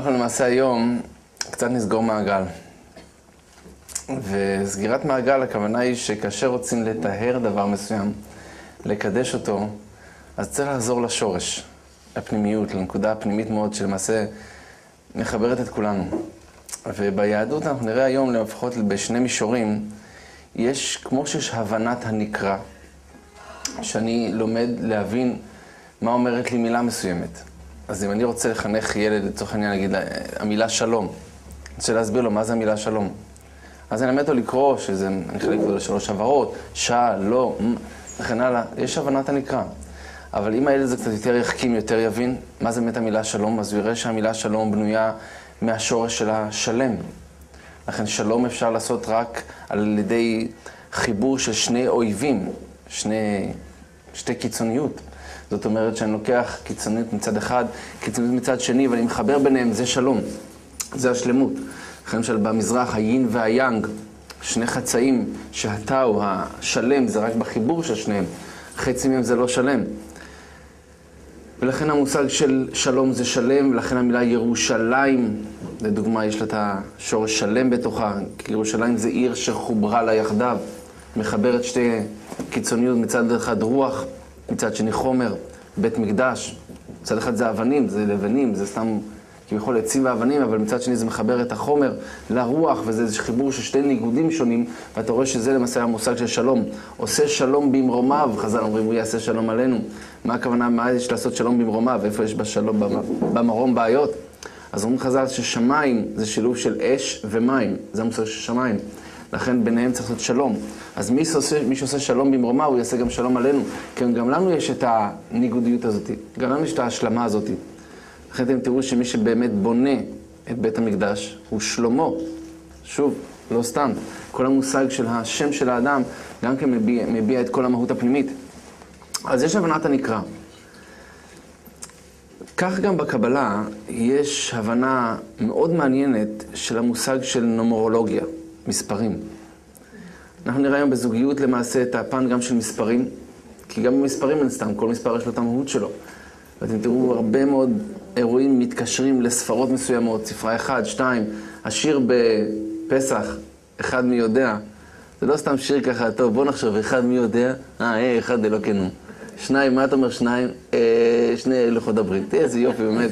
אנחנו למעשה היום קצת נסגור מעגל. וסגירת מעגל, הכוונה היא שכאשר רוצים לטהר דבר מסוים, לקדש אותו, אז צריך לחזור לשורש, לפנימיות, לנקודה הפנימית מאוד, שלמעשה מחברת את כולנו. וביהדות אנחנו נראה היום, לפחות בשני מישורים, יש, כמו שיש הבנת הנקרא, שאני לומד להבין מה אומרת לי מילה מסוימת. אז אם אני רוצה לחנך ילד, לצורך העניין, נגיד, המילה שלום, אני רוצה להסביר לו מה זה המילה שלום. אז אני אלמד אותו לקרוא, שזה, אני אחלק אותו לשלוש הבהרות, שלום, וכן הלאה, יש הבנת הנקרא. אבל אם הילד הזה קצת יותר יחכים, יותר יבין מה זה באמת המילה שלום, אז הוא יראה שהמילה שלום בנויה מהשורש של השלם. לכן שלום אפשר לעשות רק על ידי חיבור של שני אויבים, שני, שתי קיצוניות. זאת אומרת שאני לוקח קיצוניות מצד אחד, קיצוניות מצד שני, ואני מחבר ביניהם, זה שלום, זה השלמות. לכן למשל במזרח, היין והיאנג, שני חצאים, שהטאו, השלם, זה רק בחיבור של שניהם. חצי מהם זה לא שלם. ולכן המושג של שלום זה שלם, ולכן המילה ירושלים, לדוגמה, יש לה את השורש שלם בתוכה, כי ירושלים זה עיר שחוברה לה יחדיו, מחברת שתי קיצוניות, מצד אחד רוח, מצד שני חומר, בית מקדש. מצד אחד זה אבנים, זה לבנים, זה סתם כביכול עצים ואבנים, אבל מצד שני זה מחבר את החומר לרוח, וזה איזה חיבור של שתי ניגודים שונים, ואתה רואה שזה למעשה המושג של שלום. עושה שלום במרומיו, חז"ל אומרים, הוא יעשה שלום עלינו. מה הכוונה, מה יש לעשות שלום במרומיו? איפה יש בשלום, במרום בעיות? אז אומרים חז"ל ששמיים זה שילוב של אש ומים, זה המושג של שמיים. לכן ביניהם צריך לעשות שלום. אז מי שעושה, מי שעושה שלום במרומה, הוא יעשה גם שלום עלינו. כי גם לנו יש את הניגודיות הזאת, גם לנו יש את ההשלמה הזאת. לכן אתם תראו שמי שבאמת בונה את בית המקדש הוא שלמה. שוב, לא סתם. כל המושג של השם של האדם גם כן מביע, מביע את כל המהות הפנימית. אז יש הבנת הנקרא. כך גם בקבלה יש הבנה מאוד מעניינת של המושג של נומרולוגיה, מספרים. אנחנו נראה היום בזוגיות למעשה את הפן גם של מספרים, כי גם במספרים אין סתם, כל מספר יש לו את המהות שלו. ואתם תראו הרבה מאוד אירועים מתקשרים לספרות מסוימות, ספרה 1, 2, השיר בפסח, אחד מי יודע, זה לא סתם שיר ככה, טוב, בוא נחשוב, אחד מי יודע, אה, אה, אחד אלוקינו. שניים, מה אתה אומר שניים? אה, שני לוחות הברית. איזה יופי, באמת.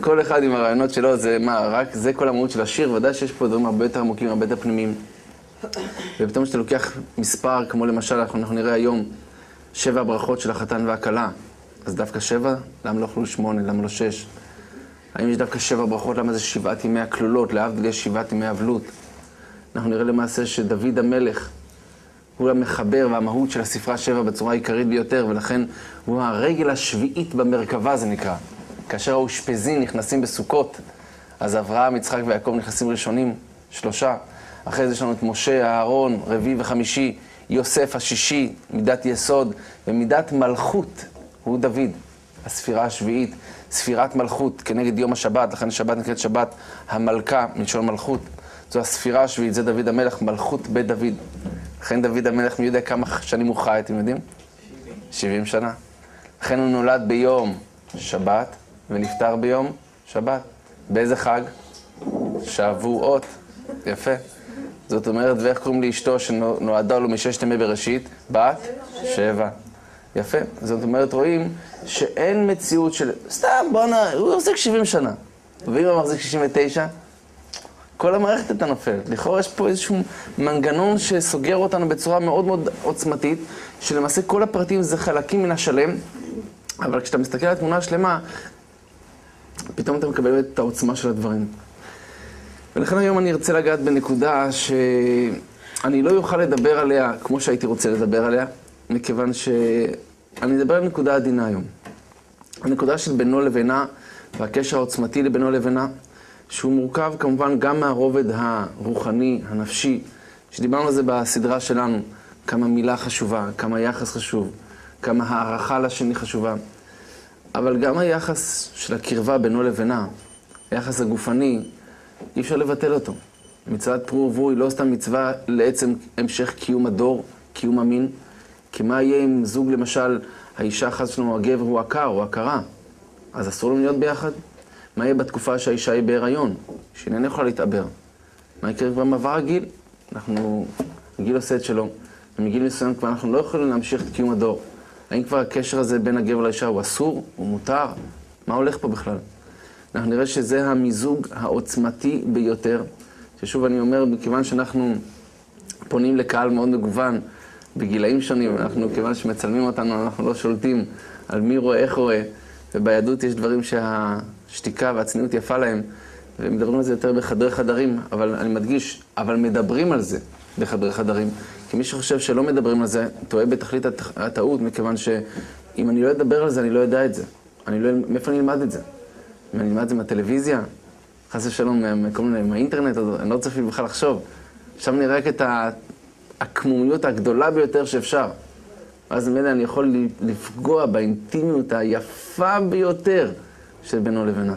כל אחד עם הרעיונות שלו, זה מה, רק זה כל המהות של השיר, ודאי שיש פה דברים הרבה יותר עמוקים, הרבה יותר פנימיים. ופתאום כשאתה לוקח מספר, כמו למשל, אנחנו, אנחנו נראה היום, שבע הברכות של החתן והכלה. אז דווקא שבע? למה לא אכלו שמונה? למה לא שש? האם יש דווקא שבע ברכות? למה זה שבעת ימי הכלולות? להבדיל יש שבעת ימי אבלות. אנחנו נראה למעשה שדוד המלך הוא המחבר והמהות של הספרה שבע בצורה העיקרית ביותר, ולכן הוא הרגל השביעית במרכבה, זה נקרא. כאשר האושפזים נכנסים בסוכות, אז אברהם, יצחק ויעקב נכנסים ראשונים, שלושה. אחרי זה יש לנו את משה, אהרון, רביעי וחמישי, יוסף השישי, מידת יסוד, ומידת מלכות הוא דוד, הספירה השביעית, ספירת מלכות כנגד יום השבת, לכן השבת נקראת שבת המלכה, מלשון מלכות. זו הספירה השביעית, זה דוד המלך, מלכות בית דוד. לכן דוד המלך, מי יודע כמה שנים הוא חי, אתם יודעים? 70. 70 שנה. לכן הוא נולד ביום שבת ונפטר ביום שבת. באיזה חג? שבועות. יפה. זאת אומרת, ואיך קוראים לאשתו שנועדה לו מששת ימי בראשית? בת? שבע. יפה. זאת אומרת, רואים שאין מציאות של... סתם, בואנה, הוא מחזיק 70 שנה. ואם הוא מחזיק 69? כל המערכת הייתה נופלת. לכאורה יש פה איזשהו מנגנון שסוגר אותנו בצורה מאוד מאוד עוצמתית, שלמעשה כל הפרטים זה חלקים מן השלם, אבל כשאתה מסתכל על התמונה השלמה, פתאום אתה מקבל את העוצמה של הדברים. ולכן היום אני ארצה לגעת בנקודה שאני לא אוכל לדבר עליה כמו שהייתי רוצה לדבר עליה, מכיוון שאני אדבר על נקודה עדינה היום. הנקודה של בינו לבינה והקשר העוצמתי לבינו לבינה. שהוא מורכב כמובן גם מהרובד הרוחני, הנפשי, שדיברנו על זה בסדרה שלנו, כמה מילה חשובה, כמה יחס חשוב, כמה הערכה לשני חשובה, אבל גם היחס של הקרבה בינו לבינה, היחס הגופני, אי אפשר לבטל אותו. מצוות פרו ורבו היא לא סתם מצווה לעצם המשך קיום הדור, קיום המין, כי מה יהיה אם זוג למשל, האישה חס ושלום, הגבר הוא עקר או עקרה? אז אסור לנו להיות ביחד? מה יהיה בתקופה שהאישה היא בהיריון, שהיא איננה יכולה להתעבר? מה יקרה כבר במעבר הגיל? אנחנו, הגיל עושה את שלו, ומגיל מסוים כבר אנחנו לא יכולים להמשיך את קיום הדור. האם כבר הקשר הזה בין הגבר לאישה הוא אסור? הוא מותר? מה הולך פה בכלל? אנחנו נראה שזה המיזוג העוצמתי ביותר, ששוב אני אומר, מכיוון שאנחנו פונים לקהל מאוד מגוון, בגילאים שונים, אנחנו, כיוון שמצלמים אותנו, אנחנו לא שולטים על מי רואה, איך רואה, וביהדות יש דברים שהשתיקה והצניעות יפה להם, ומדברים על זה יותר בחדרי חדרים, אבל אני מדגיש, אבל מדברים על זה בחדרי חדרים. כי מי שחושב שלא מדברים על זה, טועה בתכלית הטעות, מכיוון שאם אני לא אדבר על זה, אני לא יודע את זה. אני לא, מאיפה אני אלמד את זה? אם אני אלמד את זה מהטלוויזיה, חס ושלום, מכל מיני, מהאינטרנט, אני לא אפילו בכלל לחשוב. עכשיו נראה רק את העקמומיות הגדולה ביותר שאפשר. ואז ממילא אני יכול לפגוע באינטימיות היפה ביותר של בינו לבינה.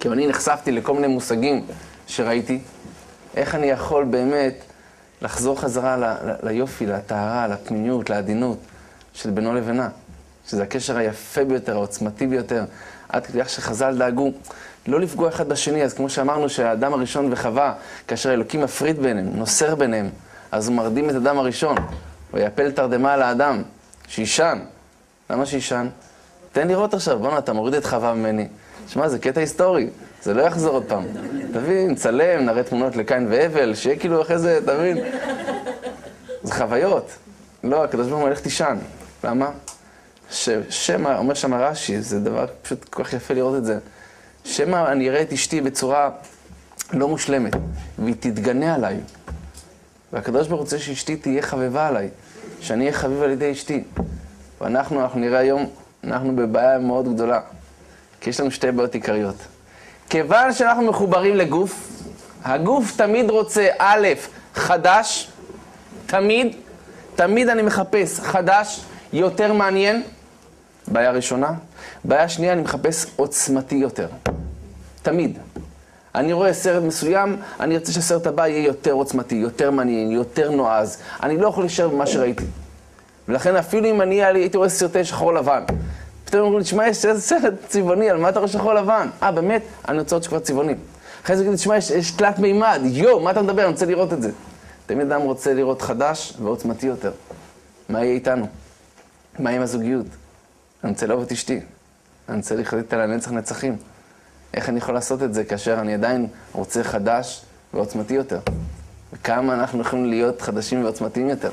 כי אני נחשפתי לכל מיני מושגים שראיתי, איך אני יכול באמת לחזור חזרה ל- ל- ליופי, לטהרה, לפנימיות, לעדינות של בינו לבינה, שזה הקשר היפה ביותר, העוצמתי ביותר, עד כדי איך שחז"ל דאגו לא לפגוע אחד בשני. אז כמו שאמרנו שהאדם הראשון וחווה, כאשר אלוקים מפריד ביניהם, נוסר ביניהם, אז הוא מרדים את אדם הראשון, ויפל תרדמה על האדם, שישן. למה שישן? תן לראות עכשיו, בוא'נה, אתה מוריד את חווה ממני. שמע, זה קטע היסטורי, זה לא יחזור עוד פעם. תבין, צלם, נראה תמונות לקין והבל, שיהיה כאילו אחרי זה, תבין. זה חוויות. לא, הקדוש ברוך הוא הולך תישן. למה? שמא, אומר שם רש"י, זה דבר פשוט כל כך יפה לראות את זה. שמא אני אראה את אשתי בצורה לא מושלמת, והיא תתגנה עליי. והקדוש ברוך הוא רוצה שאשתי תהיה חביבה עליי, שאני אהיה חביב על ידי אשתי. ואנחנו, אנחנו נראה היום, אנחנו בבעיה מאוד גדולה, כי יש לנו שתי בעיות עיקריות. כיוון שאנחנו מחוברים לגוף, הגוף תמיד רוצה, א', חדש, תמיד, תמיד אני מחפש חדש, יותר מעניין, בעיה ראשונה. בעיה שנייה, אני מחפש עוצמתי יותר. תמיד. אני רואה סרט מסוים, אני רוצה שהסרט הבא יהיה יותר עוצמתי, יותר מעניין, יותר נועז. אני לא יכול להישאר במה שראיתי. ולכן אפילו אם אני הייתי רואה סרטי שחור לבן, פתאום אומרים לי, תשמע, יש איזה סרט צבעוני, על מה אתה רואה שחור לבן? אה, באמת? אני רוצה עוד שכבר צבעוני. אחרי זה יגידו, תשמע, יש, יש תלת מימד, יואו, מה אתה מדבר? אני רוצה לראות את זה. תמיד אדם רוצה לראות חדש ועוצמתי יותר. מה יהיה איתנו? מה עם הזוגיות? אני רוצה לאהוב את אשתי. אני רוצה לחיות איתה לנצח נצחים. איך אני יכול לעשות את זה כאשר אני עדיין רוצה חדש ועוצמתי יותר? וכמה אנחנו יכולים להיות חדשים ועוצמתיים יותר?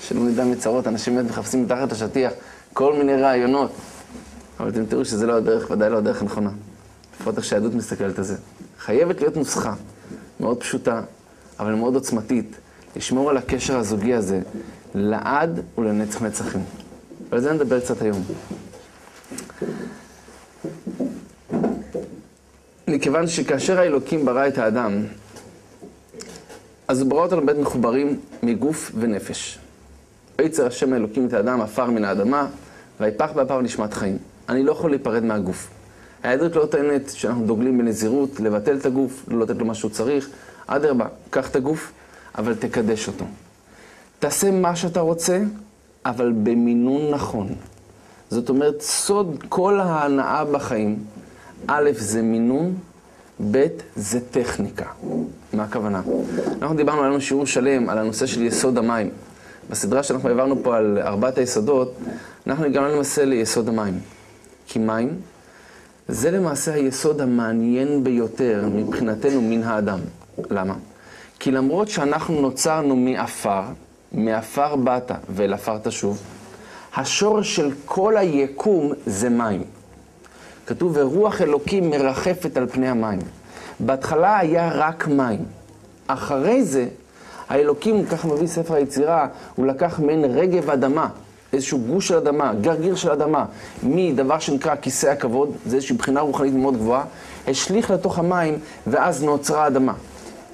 שלא נדע מצרות, אנשים באמת מחפשים מתחת לשטיח כל מיני רעיונות. אבל אתם תראו שזה לא הדרך, ודאי לא הדרך הנכונה. לפחות איך שהיהדות מסתכלת על זה. חייבת להיות נוסחה מאוד פשוטה, אבל מאוד עוצמתית, לשמור על הקשר הזוגי הזה לעד ולנצח נצחים. ועל זה נדבר קצת היום. מכיוון שכאשר האלוקים ברא את האדם, אז הוא ברא אותנו באמת מחוברים מגוף ונפש. ויצר השם האלוקים את האדם עפר מן האדמה, ויפח באפיו נשמת חיים. אני לא יכול להיפרד מהגוף. היהדות לא טוענת שאנחנו דוגלים בנזירות, לבטל את הגוף, לא לתת לו מה שהוא צריך. אדרבה, קח את הגוף, אבל תקדש אותו. תעשה מה שאתה רוצה, אבל במינון נכון. זאת אומרת, סוד כל ההנאה בחיים, א', זה מינון, ב', זה טכניקה. מה הכוונה? אנחנו דיברנו, היה שיעור שלם על הנושא של יסוד המים. בסדרה שאנחנו העברנו פה על ארבעת היסודות, אנחנו הגענו למעשה ליסוד המים. כי מים זה למעשה היסוד המעניין ביותר מבחינתנו מן האדם. למה? כי למרות שאנחנו נוצרנו מעפר, מעפר באת ואל עפר תשוב, השורש של כל היקום זה מים. כתוב, ורוח אלוקים מרחפת על פני המים. בהתחלה היה רק מים. אחרי זה, האלוקים, ככה מביא ספר היצירה, הוא לקח מעין רגב אדמה, איזשהו גוש של אדמה, גרגיר של אדמה, מדבר שנקרא כיסא הכבוד, זה איזושהי בחינה רוחנית מאוד גבוהה, השליך לתוך המים, ואז נוצרה אדמה.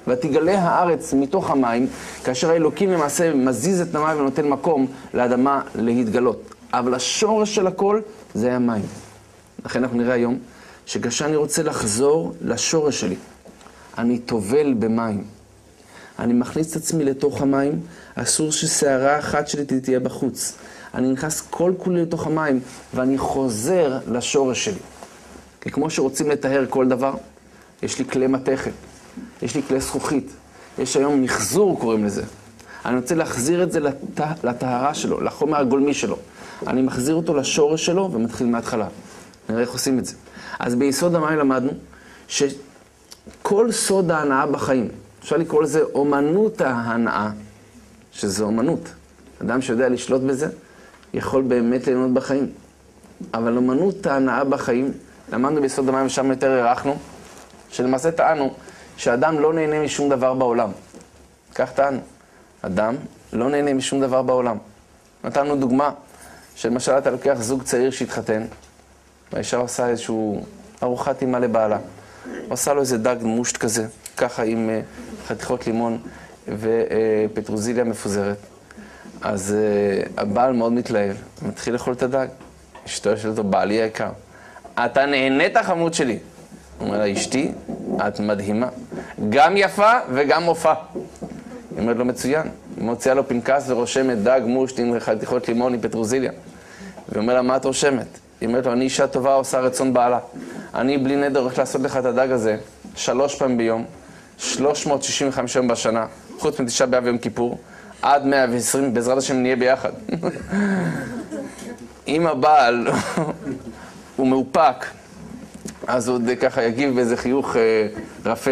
ותגלה הארץ מתוך המים, כאשר האלוקים למעשה מזיז את המים ונותן מקום לאדמה להתגלות. אבל השורש של הכל זה המים. לכן אנחנו נראה היום שכאשר אני רוצה לחזור לשורש שלי, אני טובל במים. אני מכניס את עצמי לתוך המים, אסור ששערה אחת שלי תהיה בחוץ. אני נכנס כל כולי לתוך המים, ואני חוזר לשורש שלי. וכמו שרוצים לטהר כל דבר, יש לי כלי מתכת, יש לי כלי זכוכית, יש היום מחזור קוראים לזה. אני רוצה להחזיר את זה לט... לטהרה שלו, לחומר הגולמי שלו. אני מחזיר אותו לשורש שלו ומתחיל מההתחלה. נראה איך עושים את זה. אז ביסוד המים למדנו שכל סוד ההנאה בחיים, אפשר לקרוא לזה אומנות ההנאה, שזה אומנות. אדם שיודע לשלוט בזה, יכול באמת ליהנות בחיים. אבל אומנות ההנאה בחיים, למדנו ביסוד המים ושם יותר הארכנו, שלמעשה טענו שאדם לא נהנה משום דבר בעולם. כך טענו. אדם לא נהנה משום דבר בעולם. נתנו דוגמה, שלמשל אתה לוקח זוג צעיר שהתחתן, והאישה עושה איזושהי ארוחת אימה לבעלה. עושה לו איזה דג מושט כזה, ככה עם uh, חתיכות לימון ופטרוזיליה מפוזרת. אז uh, הבעל מאוד מתלהב, מתחיל לאכול את הדג. אשתו שואלת אותו, בעלי היקר, אתה נהנית חמוד שלי. אומר לה, אשתי, את מדהימה. גם יפה וגם מופע. היא אומרת לו, מצוין. היא מוציאה לו פנקס ורושמת דג מושט עם חתיכות לימון עם פטרוזיליה. והיא אומרת לה, מה את רושמת? היא אומרת לו, אני אישה טובה, עושה רצון בעלה. אני בלי נדר הולך לעשות לך את הדג הזה שלוש פעמים ביום, 365 יום בשנה, חוץ מתשעה באב ויום כיפור, עד 120, בעזרת השם נהיה ביחד. אם הבעל הוא מאופק, אז הוא עוד ככה יגיב באיזה חיוך אה, רפה.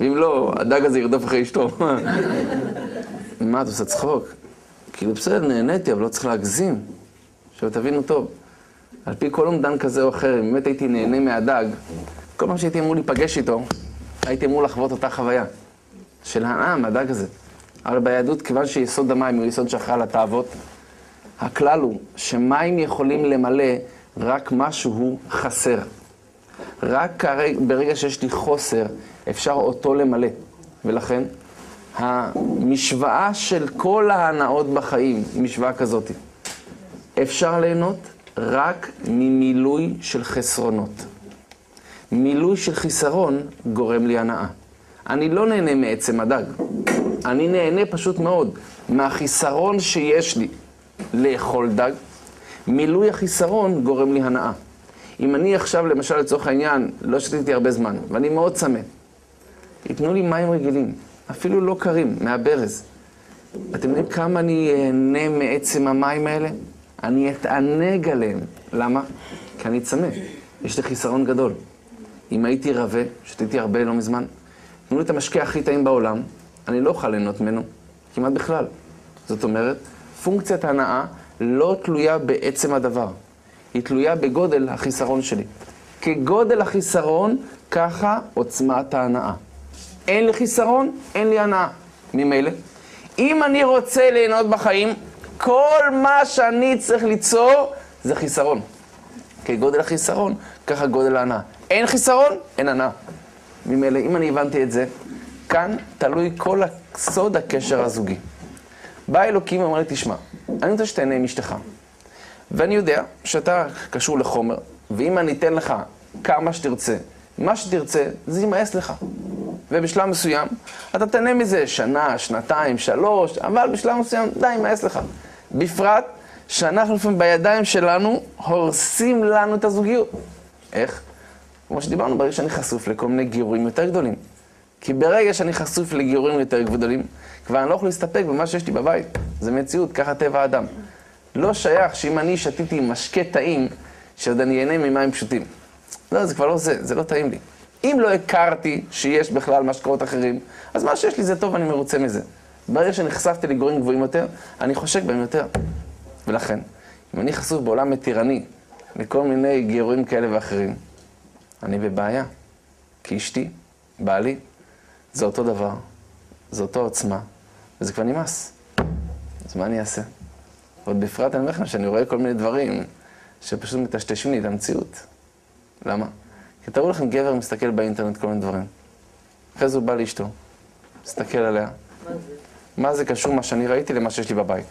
ואם לא, הדג הזה ירדוף אחרי אשתו. מה, את עושה צחוק? כאילו, בסדר, נהניתי, אבל לא צריך להגזים. עכשיו, תבינו טוב. על פי כל אומדן כזה או אחר, אם באמת הייתי נהנה מהדג, כל פעם שהייתי אמור להיפגש איתו, הייתי אמור לחוות אותה חוויה של הנאה מהדג הזה. אבל ביהדות, כיוון שיסוד המים הוא יסוד שאחראי על התאוות, הכלל הוא שמים יכולים למלא רק מה שהוא חסר. רק ברגע שיש לי חוסר, אפשר אותו למלא. ולכן, המשוואה של כל ההנאות בחיים משוואה כזאת. אפשר ליהנות רק ממילוי של חסרונות. מילוי של חיסרון גורם לי הנאה. אני לא נהנה מעצם הדג, אני נהנה פשוט מאוד מהחיסרון שיש לי לאכול דג. מילוי החיסרון גורם לי הנאה. אם אני עכשיו, למשל, לצורך העניין, לא שתיתי הרבה זמן, ואני מאוד צמא, ייתנו לי מים רגילים, אפילו לא קרים, מהברז. אתם יודעים כמה אני אהנה מעצם המים האלה? אני אתענג עליהם. למה? כי אני צמא. יש לי חיסרון גדול. אם הייתי רבה, שתיתי הרבה לא מזמן, תנו לי את המשקה הכי טעים בעולם, אני לא אוכל ליהנות ממנו, כמעט בכלל. זאת אומרת, פונקציית הנאה לא תלויה בעצם הדבר, היא תלויה בגודל החיסרון שלי. כגודל החיסרון, ככה עוצמת ההנאה. אין לי חיסרון, אין לי הנאה. ממילא, אם אני רוצה ליהנות בחיים, כל מה שאני צריך ליצור זה חיסרון. כגודל החיסרון, ככה גודל ההנאה. אין חיסרון, אין הנאה. ממילא, אם אני הבנתי את זה, כאן תלוי כל סוד הקשר הזוגי. בא אלוקים ואומר לי, תשמע, אני רוצה שתהנה עם אשתך. ואני יודע שאתה קשור לחומר, ואם אני אתן לך כמה שתרצה, מה שתרצה, זה יימאס לך. ובשלב מסוים, אתה תהנה מזה שנה, שנתיים, שלוש, אבל בשלב מסוים, די, יימאס לך. בפרט שאנחנו לפעמים בידיים שלנו הורסים לנו את הזוגיות. איך? כמו שדיברנו, ברגע שאני חשוף לכל מיני גיורים יותר גדולים. כי ברגע שאני חשוף לגיורים יותר גדולים, כבר אני לא יכול להסתפק במה שיש לי בבית. זה מציאות, ככה טבע האדם. לא שייך שאם אני שתיתי משקה טעים, שעוד אני אהנה ממים פשוטים. לא, זה כבר לא זה, זה לא טעים לי. אם לא הכרתי שיש בכלל משקאות אחרים, אז מה שיש לי זה טוב, אני מרוצה מזה. ברגע שנחשפתי לגורים גבוהים יותר, אני חושק בהם יותר. ולכן, אם אני חשוף בעולם מתירני לכל מיני גיורים כאלה ואחרים, אני בבעיה. כי אשתי, בעלי, זה אותו דבר, זה אותו עוצמה, וזה כבר נמאס. אז מה אני אעשה? ועוד בפרט אני אומר לכם שאני רואה כל מיני דברים שפשוט מטשטשים לי את המציאות. למה? כי תראו לכם גבר מסתכל באינטרנט כל מיני דברים. אחרי זה הוא בא לאשתו, מסתכל עליה. מה זה? מה זה קשור מה שאני ראיתי למה שיש לי בבית?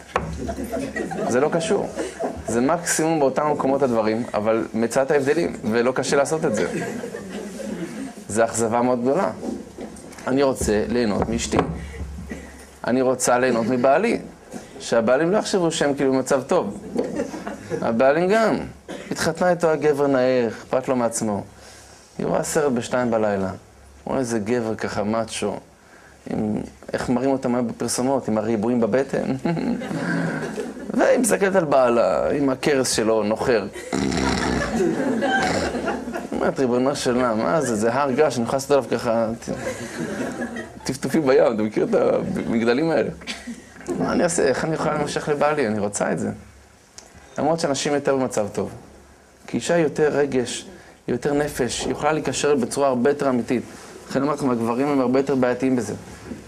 זה לא קשור. זה מקסימום באותם מקומות הדברים, אבל מצאת ההבדלים, ולא קשה לעשות את זה. זה אכזבה מאוד גדולה. אני רוצה ליהנות מאשתי. אני רוצה ליהנות מבעלי. שהבעלים לא יחשבו שהם כאילו במצב טוב. הבעלים גם. התחתנה איתו הגבר נאה, אכפת לו מעצמו. היא רואה סרט בשתיים בלילה. רואה איזה גבר ככה מאצ'ו, עם, איך מראים אותם היום בפרסומות, עם הריבועים בבטן. והיא מסתכלת על בעלה, עם הכרס שלו, נוחר. אומרת, ריבונו של עולם, מה זה, זה הר געש, אני לעשות עליו ככה טפטופים בים, אתה מכיר את המגדלים האלה? מה אני אעשה, איך אני יכולה למשך לבעלי, אני רוצה את זה. למרות שאנשים יותר במצב טוב. כי אישה יותר רגש, יותר נפש, היא יכולה להיקשר בצורה הרבה יותר אמיתית. לכן אמרתי הגברים הם הרבה יותר בעייתיים בזה.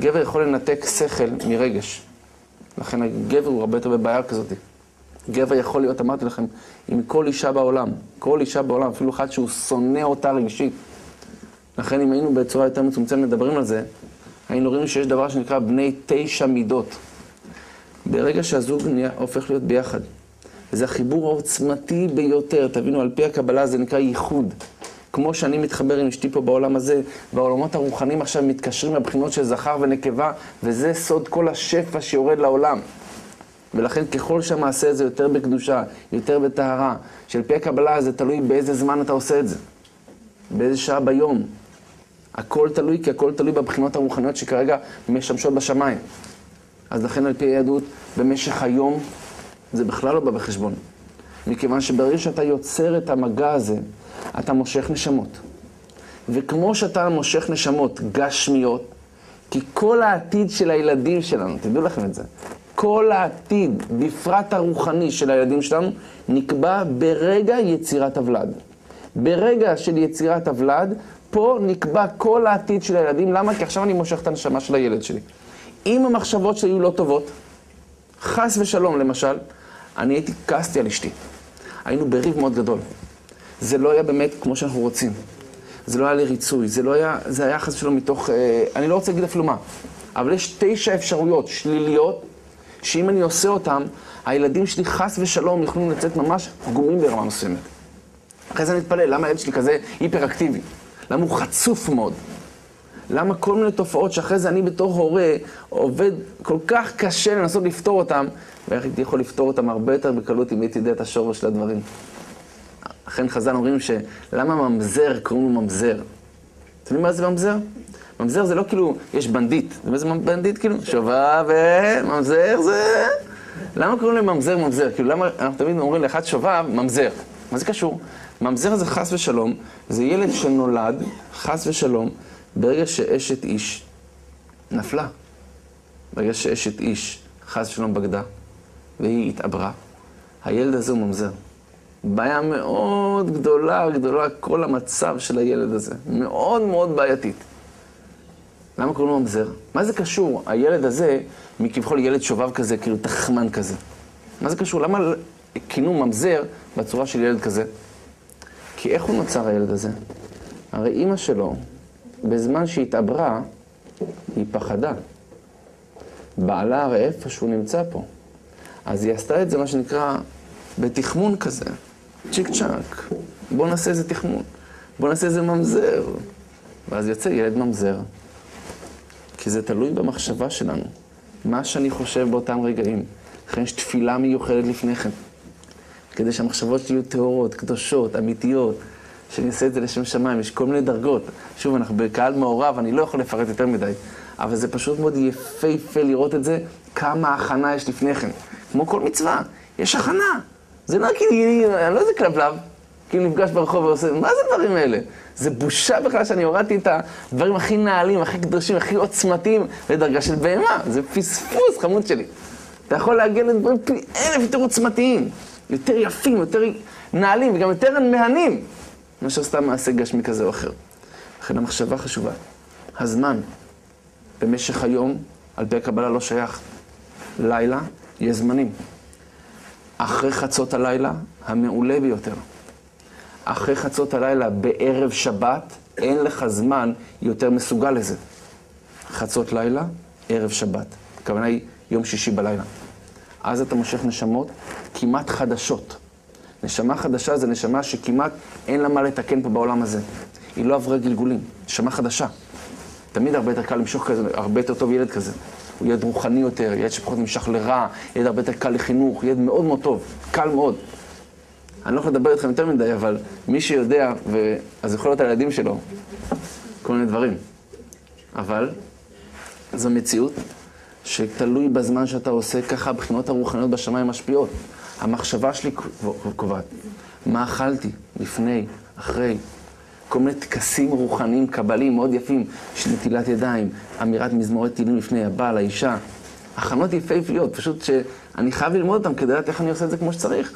גבר יכול לנתק שכל מרגש. לכן הגבר הוא הרבה יותר בבעיה כזאת. גבר יכול להיות, אמרתי לכם, עם כל אישה בעולם. כל אישה בעולם, אפילו אחד שהוא שונא אותה רגשית. לכן אם היינו בצורה יותר מצומצמת מדברים על זה, היינו רואים שיש דבר שנקרא בני תשע מידות. ברגע שהזוג נהיה, הופך להיות ביחד. וזה החיבור העוצמתי ביותר, תבינו, על פי הקבלה זה נקרא ייחוד. כמו שאני מתחבר עם אשתי פה בעולם הזה, והעולמות הרוחניים עכשיו מתקשרים לבחינות של זכר ונקבה, וזה סוד כל השפע שיורד לעולם. ולכן ככל שהמעשה הזה יותר בקדושה, יותר בטהרה, שעל פי הקבלה זה תלוי באיזה זמן אתה עושה את זה, באיזה שעה ביום. הכל תלוי, כי הכל תלוי בבחינות הרוחניות שכרגע משמשות בשמיים. אז לכן על פי היהדות, במשך היום, זה בכלל לא בא בחשבון. מכיוון שברגע שאתה יוצר את המגע הזה, אתה מושך נשמות. וכמו שאתה מושך נשמות גשמיות, כי כל העתיד של הילדים שלנו, תדעו לכם את זה, כל העתיד, בפרט הרוחני של הילדים שלנו, נקבע ברגע יצירת הוולד. ברגע של יצירת הוולד, פה נקבע כל העתיד של הילדים. למה? כי עכשיו אני מושך את הנשמה של הילד שלי. אם המחשבות שלי היו לא טובות, חס ושלום למשל, אני הייתי, כעסתי על אשתי. היינו בריב מאוד גדול. זה לא היה באמת כמו שאנחנו רוצים. זה לא היה לריצוי, זה לא היה, זה היה חס ושלום מתוך, אה, אני לא רוצה להגיד אפילו מה, אבל יש תשע אפשרויות שליליות, שאם אני עושה אותן, הילדים שלי חס ושלום יכולים לצאת ממש פגומים ברמה מסוימת. אחרי זה אני אתפלא, למה הילד שלי כזה היפראקטיבי? למה הוא חצוף מאוד? למה כל מיני תופעות שאחרי זה אני בתור הורה עובד כל כך קשה לנסות לפתור אותם, ואיך הייתי יכול לפתור אותם הרבה יותר בקלות אם הייתי יודע את השורש של הדברים. אכן חז"ל אומרים שלמה ממזר קוראים לו ממזר? אתם יודעים מה זה ממזר? ממזר זה לא כאילו, יש בנדיט. זה מה זה בנדיט כאילו? שובב וממזר זה... למה קוראים להם ממזר ממזר? כאילו למה אנחנו תמיד אומרים לאחד שובב, ממזר. מה זה קשור? ממזר זה חס ושלום, זה ילד שנולד, חס ושלום, ברגע שאשת איש נפלה. ברגע שאשת איש חס ושלום בגדה, והיא התעברה, הילד הזה הוא ממזר. בעיה מאוד גדולה, גדולה, כל המצב של הילד הזה. מאוד מאוד בעייתית. למה קוראים לו ממזר? מה זה קשור, הילד הזה, מכביכול ילד שובב כזה, כאילו תחמן כזה? מה זה קשור? למה כינו ממזר בצורה של ילד כזה? כי איך הוא נוצר הילד הזה? הרי אימא שלו, בזמן שהתעברה, היא פחדה. בעלה הרי איפה שהוא נמצא פה. אז היא עשתה את זה, מה שנקרא, בתחמון כזה. צ'יק צ'אק. בוא נעשה איזה תחמון. בוא נעשה איזה ממזר. ואז יוצא ילד ממזר. כי זה תלוי במחשבה שלנו. מה שאני חושב באותם רגעים. לכן יש תפילה מיוחדת לפני כן. כדי שהמחשבות שלי יהיו טהורות, קדושות, אמיתיות, שאני אעשה את זה לשם שמיים, יש כל מיני דרגות. שוב, אנחנו בקהל מעורב, אני לא יכול לפרט יותר מדי, אבל זה פשוט מאוד יפהפה לראות את זה, כמה הכנה יש לפני כן. כמו כל מצווה, יש הכנה. זה לא כאילו, אני לא איזה כלבלב, כאילו נפגש ברחוב ועושה, מה זה הדברים האלה? זה בושה בכלל שאני הורדתי את הדברים הכי נעלים, הכי קדושים, הכי עוצמתיים לדרגה של בהמה. זה פספוס, חמוד שלי. אתה יכול להגיע לדברים פי אלף יותר עוצמתיים, יותר יפים, יותר נעלים וגם יותר מהנים, מאשר סתם מעשה גשמי כזה או אחר. לכן המחשבה חשובה. הזמן במשך היום, על פי הקבלה לא שייך. לילה, יש זמנים. אחרי חצות הלילה, המעולה ביותר. אחרי חצות הלילה, בערב שבת, אין לך זמן יותר מסוגל לזה. חצות לילה, ערב שבת. הכוונה היא יום שישי בלילה. אז אתה מושך נשמות כמעט חדשות. נשמה חדשה זה נשמה שכמעט אין לה מה לתקן פה בעולם הזה. היא לא עברה גלגולים, נשמה חדשה. תמיד הרבה יותר קל למשוך כזה, הרבה יותר טוב ילד כזה. הוא ילד רוחני יותר, ילד שפחות נמשך לרע, ילד הרבה יותר קל לחינוך, ילד מאוד מאוד טוב, קל מאוד. אני לא יכול לדבר איתכם יותר מדי, אבל מי שיודע, ו... אז יכול להיות הילדים שלו, כל מיני דברים. אבל זו מציאות שתלוי בזמן שאתה עושה, ככה הבחינות הרוחניות בשמיים משפיעות. המחשבה שלי קובעת. מה אכלתי לפני, אחרי, כל מיני טקסים רוחניים, קבליים מאוד יפים, של נטילת ידיים, אמירת מזמורי תהילים לפני הבעל, האישה. הכנות יפהפיות, פשוט שאני חייב ללמוד אותם כדי לדעת איך אני עושה את זה כמו שצריך.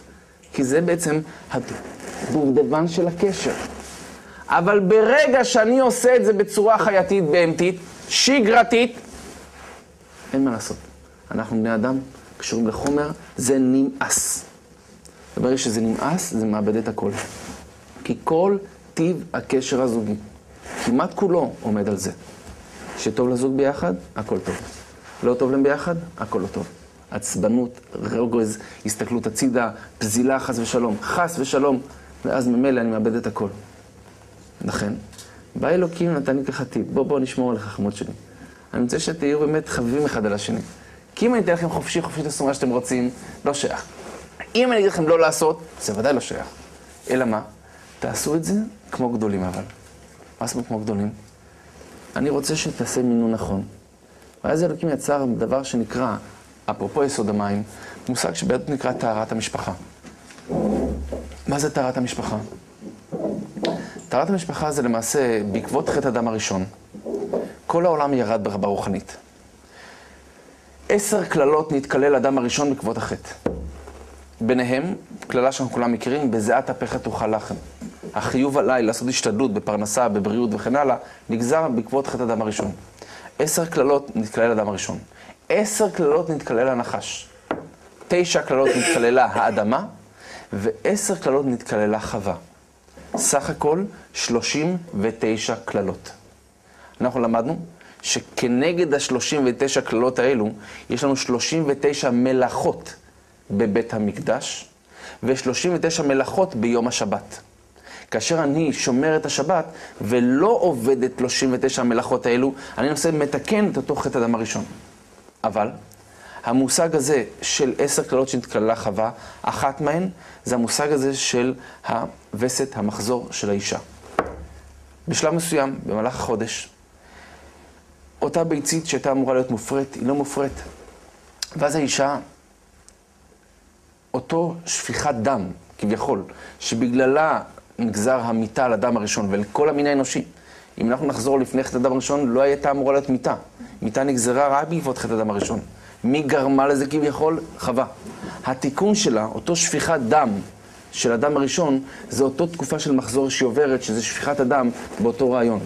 כי זה בעצם הדובדבן של הקשר. אבל ברגע שאני עושה את זה בצורה חייתית, בהמתית, שגרתית, אין מה לעשות. אנחנו בני אדם, קשורים לחומר, זה נמאס. וברגע שזה נמאס, זה מאבד את הכל. כי כל טיב הקשר הזוגי, כמעט כולו עומד על זה. שטוב לזוג ביחד, הכל טוב. לא טוב להם ביחד, הכל לא טוב. עצבנות, רוגז, הסתכלות הצידה, פזילה, חס ושלום. חס ושלום, ואז ממילא אני מאבד את הכל. לכן, בא אלוקים נתן לי ככה טיפ, בוא בוא נשמור על החכמות שלי. אני רוצה שתהיו באמת חביבים אחד על השני. כי אם אני אתן לכם חופשי, חופשי תעשו מה שאתם רוצים, לא שייך. אם אני אגיד לכם לא לעשות, זה ודאי לא שייך. אלא מה? תעשו את זה כמו גדולים אבל. מה זאת אומרת כמו גדולים? אני רוצה שתעשה מינון נכון. ואז אלוקים יצר דבר שנקרא, אפרופו יסוד המים, מושג שבעצם נקרא טהרת המשפחה. מה זה טהרת המשפחה? טהרת המשפחה זה למעשה, בעקבות חטא הדם הראשון, כל העולם ירד ברבה רוחנית. עשר קללות נתקלל אדם הראשון בעקבות החטא. ביניהם, קללה שאנחנו כולם מכירים, בזיעת אפיך תאכל לחם. החיוב עליי לעשות השתדלות בפרנסה, בבריאות וכן הלאה, נגזר בעקבות חטא הדם הראשון. עשר קללות נתקלל אדם הראשון. עשר קללות נתקלל הנחש. תשע קללות נתקללה האדמה, ועשר קללות נתקללה חווה. סך הכל שלושים ותשע קללות. אנחנו למדנו שכנגד השלושים ותשע קללות האלו, יש לנו שלושים ותשע מלאכות בבית המקדש, ושלושים ותשע מלאכות ביום השבת. כאשר אני שומר את השבת ולא עובד את 39 המלאכות האלו, אני עושה, מתקן את אותו חטא אדם הראשון. אבל המושג הזה של עשר קללות שנתקללה חווה, אחת מהן זה המושג הזה של הווסת, המחזור של האישה. בשלב מסוים, במהלך החודש, אותה ביצית שהייתה אמורה להיות מופרית, היא לא מופרית. ואז האישה, אותו שפיכת דם, כביכול, שבגללה נגזר המיתה על אדם הראשון ולכל המין האנושי. אם אנחנו נחזור לפני חטא אדם הראשון, לא הייתה אמורה להיות מיתה. מיתה נגזרה רק בעקבות חטא אדם הראשון. מי גרמה לזה כביכול? חווה. התיקון שלה, אותו שפיכת דם של אדם הראשון, זה אותו תקופה של מחזור שהיא עוברת, שזה שפיכת הדם באותו רעיון.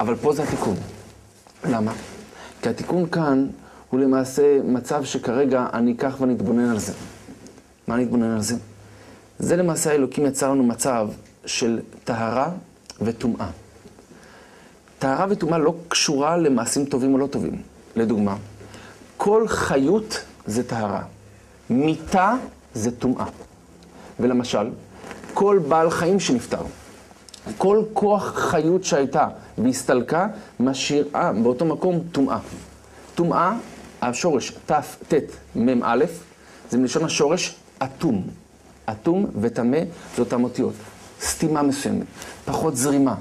אבל פה זה התיקון. למה? כי התיקון כאן הוא למעשה מצב שכרגע אני אקח ואני אתבונן על זה. מה אני אתבונן על זה? זה למעשה האלוקים יצר לנו מצב של טהרה וטומאה. טהרה וטומאה לא קשורה למעשים טובים או לא טובים. לדוגמה, כל חיות זה טהרה, מיתה זה טומאה. ולמשל, כל בעל חיים שנפטר, כל כוח חיות שהייתה והסתלקה, משאירה באותו מקום טומאה. טומאה, השורש תט מ"א, זה מלשון השורש אטום. אטום וטמא זה אותן אותיות. סתימה מסוימת, פחות זרימה,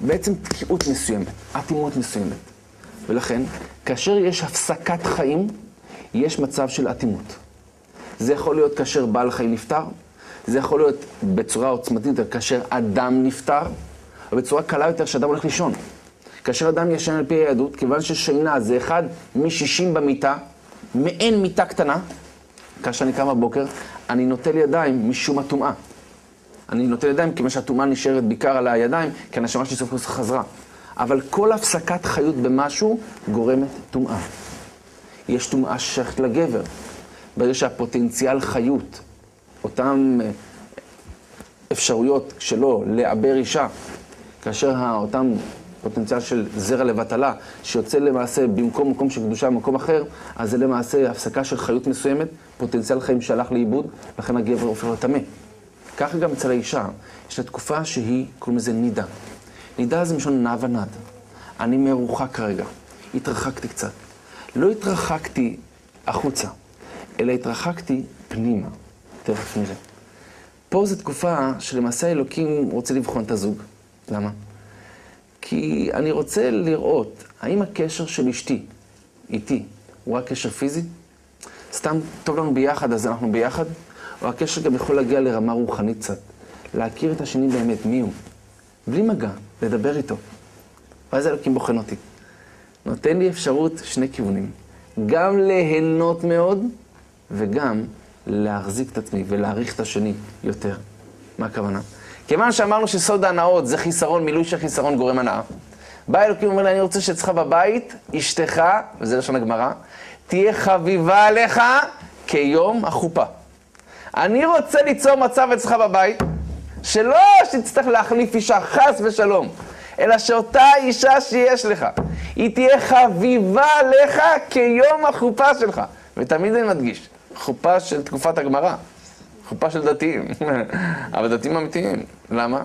בעצם תקיעות מסוימת, אטימות מסוימת. ולכן, כאשר יש הפסקת חיים, יש מצב של אטימות. זה יכול להיות כאשר בעל חיים נפטר, זה יכול להיות בצורה עוצמתית יותר כאשר אדם נפטר, או בצורה קלה יותר שאדם הולך לישון. כאשר אדם ישן על פי היהדות, כיוון ששינה זה אחד משישים במיטה, מעין מיטה קטנה, כאשר אני קם בבוקר, אני נוטל ידיים משום הטומאה. אני נוטל ידיים כיוון שהטומאה נשארת בעיקר על הידיים, כי הנשמה שלי סוף כל חזרה. אבל כל הפסקת חיות במשהו גורמת טומאה. יש טומאה ששייכת לגבר. ברגע שהפוטנציאל חיות, אותן אה, אפשרויות שלו לעבר אישה, כאשר אותם פוטנציאל של זרע לבטלה, שיוצא למעשה במקום מקום של קדושה במקום אחר, אז זה למעשה הפסקה של חיות מסוימת, פוטנציאל חיים שהלך לאיבוד, לכן הגבר הופך לטמא. ככה גם אצל האישה, יש לה תקופה שהיא, קוראים לזה נידה. נידה זה משון נע ונד. אני מרוחק כרגע, התרחקתי קצת. לא התרחקתי החוצה, אלא התרחקתי פנימה. תכף נראה. פה זו תקופה שלמעשה אלוקים רוצה לבחון את הזוג. למה? כי אני רוצה לראות האם הקשר של אשתי איתי הוא רק קשר פיזי? סתם טוב לנו ביחד, אז אנחנו ביחד? או הקשר גם יכול להגיע לרמה רוחנית קצת. להכיר את השני באמת, מי הוא. בלי מגע, לדבר איתו. ואז אלוקים בוחן אותי. נותן לי אפשרות שני כיוונים. גם ליהנות מאוד, וגם להחזיק את עצמי ולהעריך את השני יותר. מה הכוונה? כיוון שאמרנו שסוד ההנאות זה חיסרון, מילוי של חיסרון גורם הנאה. בא אלוקים ואומר לי, אני רוצה שאצלך בבית, אשתך, וזה לשון הגמרא, תהיה חביבה עליך כיום החופה. אני רוצה ליצור מצב אצלך בבית, שלא שתצטרך להחליף אישה, חס ושלום, אלא שאותה אישה שיש לך, היא תהיה חביבה עליך כיום החופה שלך. ותמיד אני מדגיש, חופה של תקופת הגמרא, חופה של דתיים, אבל דתיים אמיתיים. למה?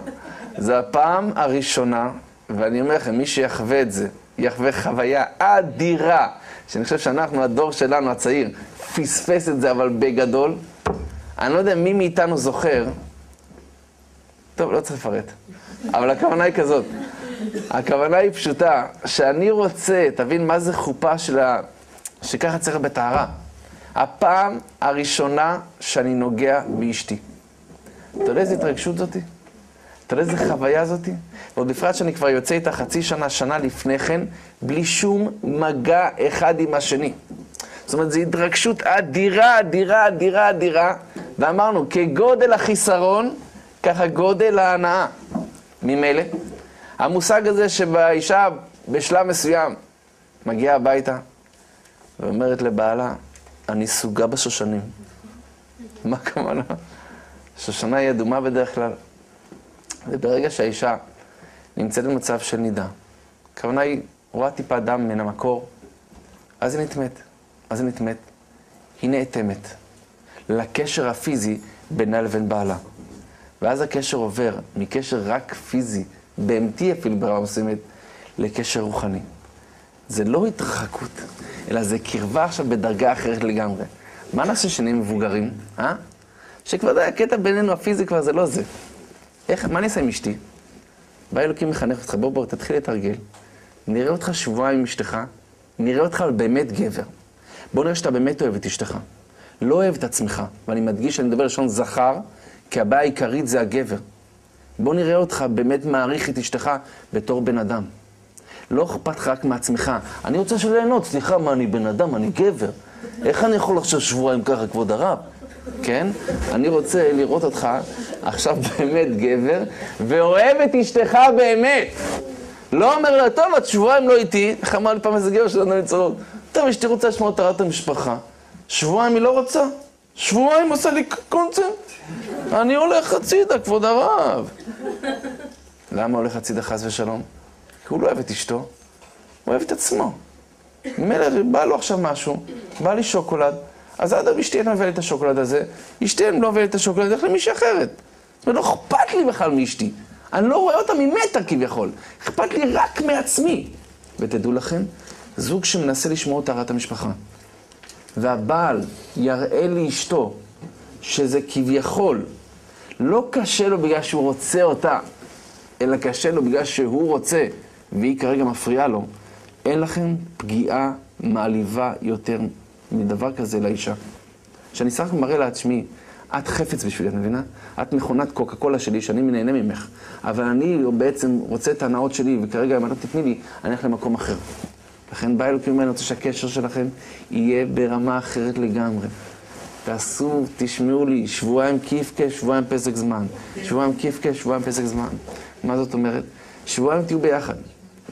זה הפעם הראשונה, ואני אומר לכם, מי שיחווה את זה, יחווה חוויה אדירה, שאני חושב שאנחנו, הדור שלנו, הצעיר, פספס את זה, אבל בגדול. אני לא יודע מי מאיתנו זוכר, טוב, לא צריך לפרט, אבל הכוונה היא כזאת. הכוונה היא פשוטה, שאני רוצה, תבין מה זה חופה של ה... שככה צריך בטהרה. הפעם הראשונה שאני נוגע באשתי. אתה יודע איזה התרגשות זאתי? אתה יודע איזה חוויה זאתי? ועוד בפרט שאני כבר יוצא איתה חצי שנה, שנה לפני כן, בלי שום מגע אחד עם השני. זאת אומרת, זו התרגשות אדירה, אדירה, אדירה, אדירה, ואמרנו, כגודל החיסרון, ככה גודל ההנאה. ממילא, המושג הזה שבאישה בשלב מסוים מגיעה הביתה ואומרת לבעלה, אני סוגה בשושנים. מה הכוונה? שושנה היא אדומה בדרך כלל. וברגע שהאישה נמצאת במצב של נידה, הכוונה היא, רואה טיפה דם מן המקור, אז היא נטמאת. אז היא נטמאת. היא נאטמת לקשר הפיזי בינה לבין בעלה. ואז הקשר עובר מקשר רק פיזי, בהמתי אפילו ברמה מסוימת, לקשר רוחני. זה לא התרחקות, אלא זה קרבה עכשיו בדרגה אחרת לגמרי. מה נעשה שנהיה מבוגרים, אה? שכבר די, הקטע בינינו הפיזי כבר זה לא זה. איך, מה אני אעשה עם אשתי? בא אלוקים מחנך אותך, בוא בוא, תתחיל לתרגל. נראה אותך שבועיים עם אשתך, נראה אותך באמת גבר. בוא נראה שאתה באמת אוהב את אשתך. לא אוהב את עצמך, ואני מדגיש שאני מדבר לשון זכר, כי הבעיה העיקרית זה הגבר. בוא נראה אותך באמת מעריך את אשתך בתור בן אדם. לא אכפת לך רק מעצמך. אני רוצה שליהנות, סליחה, מה, אני בן אדם, אני גבר. איך אני יכול עכשיו שבועיים ככה, כבוד הרב? כן? אני רוצה לראות אותך עכשיו באמת גבר, ואוהב את אשתך באמת. לא אומר לה, טוב, את שבועיים לא איתי, איך אמר לי פעם איזה גבר שלנו לצרות? טוב, אשתי רוצה לשמוע את הרעת המשפחה. שבועיים היא לא רוצה? שבועיים עושה לי קונצנט? אני הולך הצידה, כבוד הרב. למה הולך הצידה חס ושלום? כי הוא לא אוהב את אשתו, הוא אוהב את עצמו. ממילא בא לו עכשיו משהו, בא לי שוקולד, אז עד היום אשתי אינה מביאה לי את השוקולד הזה, אשתי לא מביאה את השוקולד, ילך למישהי אחרת. זאת אומרת, לא אכפת לי בכלל מאשתי. אני לא רואה אותה ממטר כביכול. אכפת לי רק מעצמי. ותדעו לכם, זוג שמנסה לשמור את טהרת המשפחה, והבעל יראה לאשתו שזה כביכול לא קשה לו בגלל שהוא רוצה אותה, אלא קשה לו בגלל שהוא רוצה, והיא כרגע מפריעה לו, אין לכם פגיעה מעליבה יותר מדבר כזה לאישה. שאני סך הכל מראה לעצמי, את חפץ בשבילי, את מבינה? את מכונת קוקה קולה שלי, שאני נהנה ממך. אבל אני בעצם רוצה את ההנאות שלי, וכרגע אם את לא תתני לי, אני אלך למקום אחר. לכן בא אלוקים ואומר, אני רוצה שהקשר שלכם יהיה ברמה אחרת לגמרי. תעשו, תשמעו לי, שבועיים קיפקה, שבועיים פסק זמן. שבועיים קיפקה, שבועיים פסק זמן. מה זאת אומרת? שבועיים תהיו ביחד.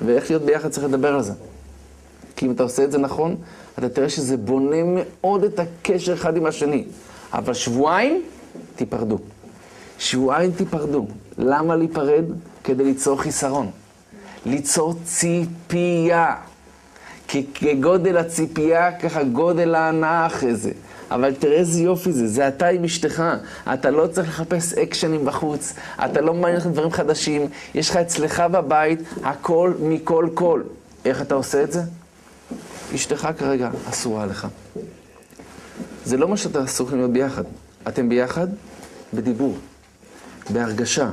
ואיך להיות ביחד צריך לדבר על זה. כי אם אתה עושה את זה נכון, אתה תראה שזה בונה מאוד את הקשר אחד עם השני. אבל שבועיים, תיפרדו. שבועיים תיפרדו. למה להיפרד? כדי ליצור חיסרון. ליצור ציפייה. כי כגודל הציפייה, ככה גודל ההנאה אחרי זה. אבל תראה איזה יופי זה, זה אתה עם אשתך. אתה לא צריך לחפש אקשנים בחוץ, אתה לא מעניין לך דברים חדשים, יש לך אצלך בבית הכל מכל כל. איך אתה עושה את זה? אשתך כרגע אסורה לך. זה לא מה שאתה אסור להיות ביחד. אתם ביחד בדיבור. בהרגשה,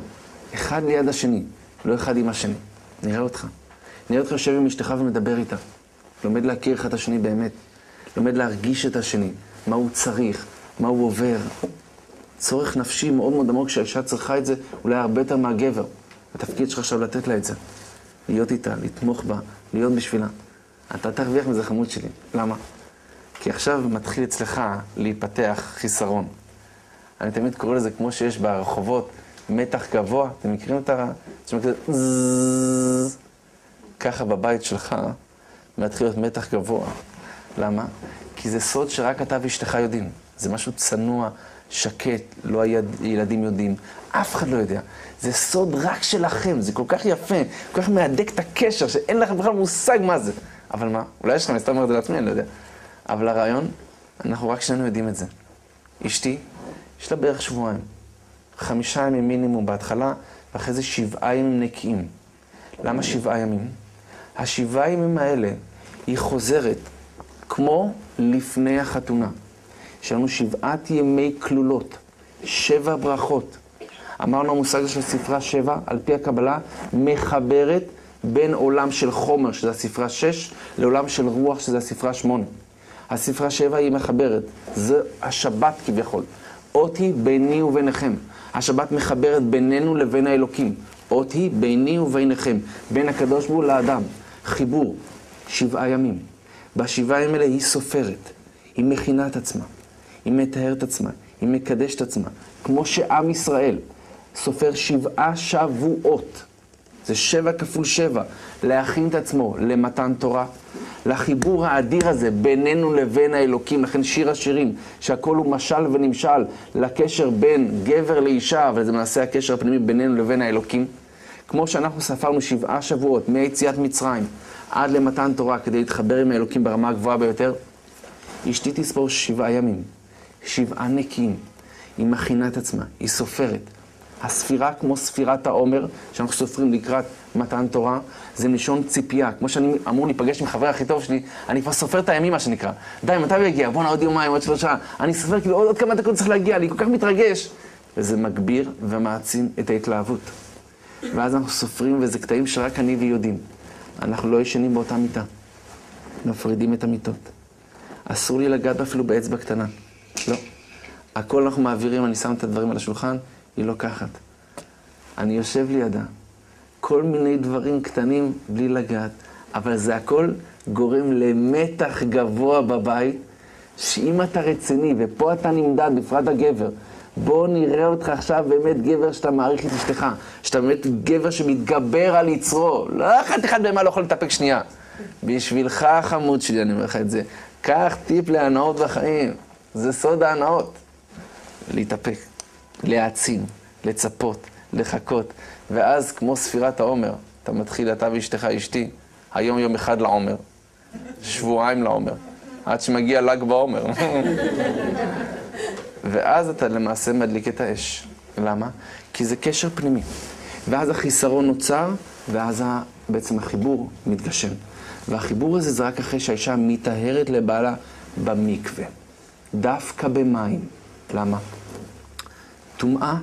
אחד ליד השני, לא אחד עם השני. נראה אותך. נראה אותך יושב עם אשתך ומדבר איתה. לומד להכיר אחד את השני באמת. לומד להרגיש את השני, מה הוא צריך, מה הוא עובר. צורך נפשי מאוד מאוד עמוק, שהאישה צריכה את זה אולי הרבה יותר מהגבר. התפקיד שלך עכשיו לתת לה את זה. להיות איתה, לתמוך בה, להיות בשבילה. אתה תרוויח מזה חמוד שלי. למה? כי עכשיו מתחיל אצלך להיפתח חיסרון. אני תמיד קורא לזה כמו שיש ברחובות מתח גבוה, אתם מכירים את ה... ככה בבית שלך מתחיל להיות מתח גבוה. למה? כי זה סוד שרק אתה ואשתך יודעים. זה משהו צנוע, שקט, לא הילדים יודעים, אף אחד לא יודע. זה סוד רק שלכם, זה כל כך יפה, כל כך מהדק את הקשר, שאין לכם בכלל מושג מה זה. אבל מה? אולי יש לכם, אני סתם אומר את זה לעצמי, אני לא יודע. אבל הרעיון, אנחנו רק שנינו יודעים את זה. אשתי, יש לה בערך שבועיים. חמישה ימים מינימום בהתחלה, ואחרי זה שבעה ימים נקיים. למה שבעה ימים? השבעה ימים האלה, היא חוזרת כמו לפני החתונה. יש לנו שבעת ימי כלולות, שבע ברכות. אמרנו המושג של ספרה שבע, על פי הקבלה, מחברת בין עולם של חומר, שזה הספרה שש, לעולם של רוח, שזה הספרה שמונה. הספרה שבע היא מחברת, זה השבת כביכול. אות היא ביני וביניכם. השבת מחברת בינינו לבין האלוקים. אות היא ביני וביניכם, בין הקדוש ברוך הוא לאדם. חיבור, שבעה ימים. בשבעה ימים האלה היא סופרת, היא מכינה את עצמה, היא מטהרת עצמה, היא מקדשת עצמה. כמו שעם ישראל סופר שבעה שבועות. זה שבע כפול שבע, להכין את עצמו למתן תורה, לחיבור האדיר הזה בינינו לבין האלוקים, לכן שיר השירים, שהכל הוא משל ונמשל לקשר בין גבר לאישה, וזה למעשה הקשר הפנימי בינינו לבין האלוקים. כמו שאנחנו ספרנו שבעה שבועות, מיציאת מצרים עד למתן תורה, כדי להתחבר עם האלוקים ברמה הגבוהה ביותר, אשתי תספור שבעה ימים, שבעה נקיים. היא מכינה את עצמה, היא סופרת. הספירה כמו ספירת העומר, שאנחנו סופרים לקראת מתן תורה, זה מלשון ציפייה. כמו שאני אמור להיפגש עם חבר הכי טוב שלי, אני כבר סופר את הימים, מה שנקרא. די, מתי הוא יגיע? בואנה, עוד יומיים, עוד שלושה. אני סופר, כאילו, עוד, עוד כמה דקות צריך להגיע, אני כל כך מתרגש. וזה מגביר ומעצים את ההתלהבות. ואז אנחנו סופרים, וזה קטעים שרק אני והיא יודעים. אנחנו לא ישנים באותה מיטה. מפרידים את המיטות. אסור לי לגעת אפילו באצבע קטנה. לא. הכל אנחנו מעבירים, אני שם את הדברים על השולחן, היא לוקחת. אני יושב לידה. כל מיני דברים קטנים בלי לגעת, אבל זה הכל גורם למתח גבוה בבית, שאם אתה רציני, ופה אתה נמדד, בפרט הגבר, בוא נראה אותך עכשיו באמת גבר שאתה מעריך את אשתך, שאתה באמת גבר שמתגבר על יצרו. לא אחת אחד במה לא יכול להתאפק שנייה. בשבילך, חמוד שלי, אני אומר לך את זה. קח טיפ להנאות בחיים. זה סוד ההנאות. להתאפק, להעצים, לצפות, לחכות. ואז, כמו ספירת העומר, אתה מתחיל, אתה ואשתך, אשתי, היום יום אחד לעומר, שבועיים לעומר, עד שמגיע ל"ג בעומר. ואז אתה למעשה מדליק את האש. למה? כי זה קשר פנימי. ואז החיסרון נוצר, ואז בעצם החיבור מתגשם. והחיבור הזה זה רק אחרי שהאישה מטהרת לבעלה במקווה. דווקא במים. למה? טומאה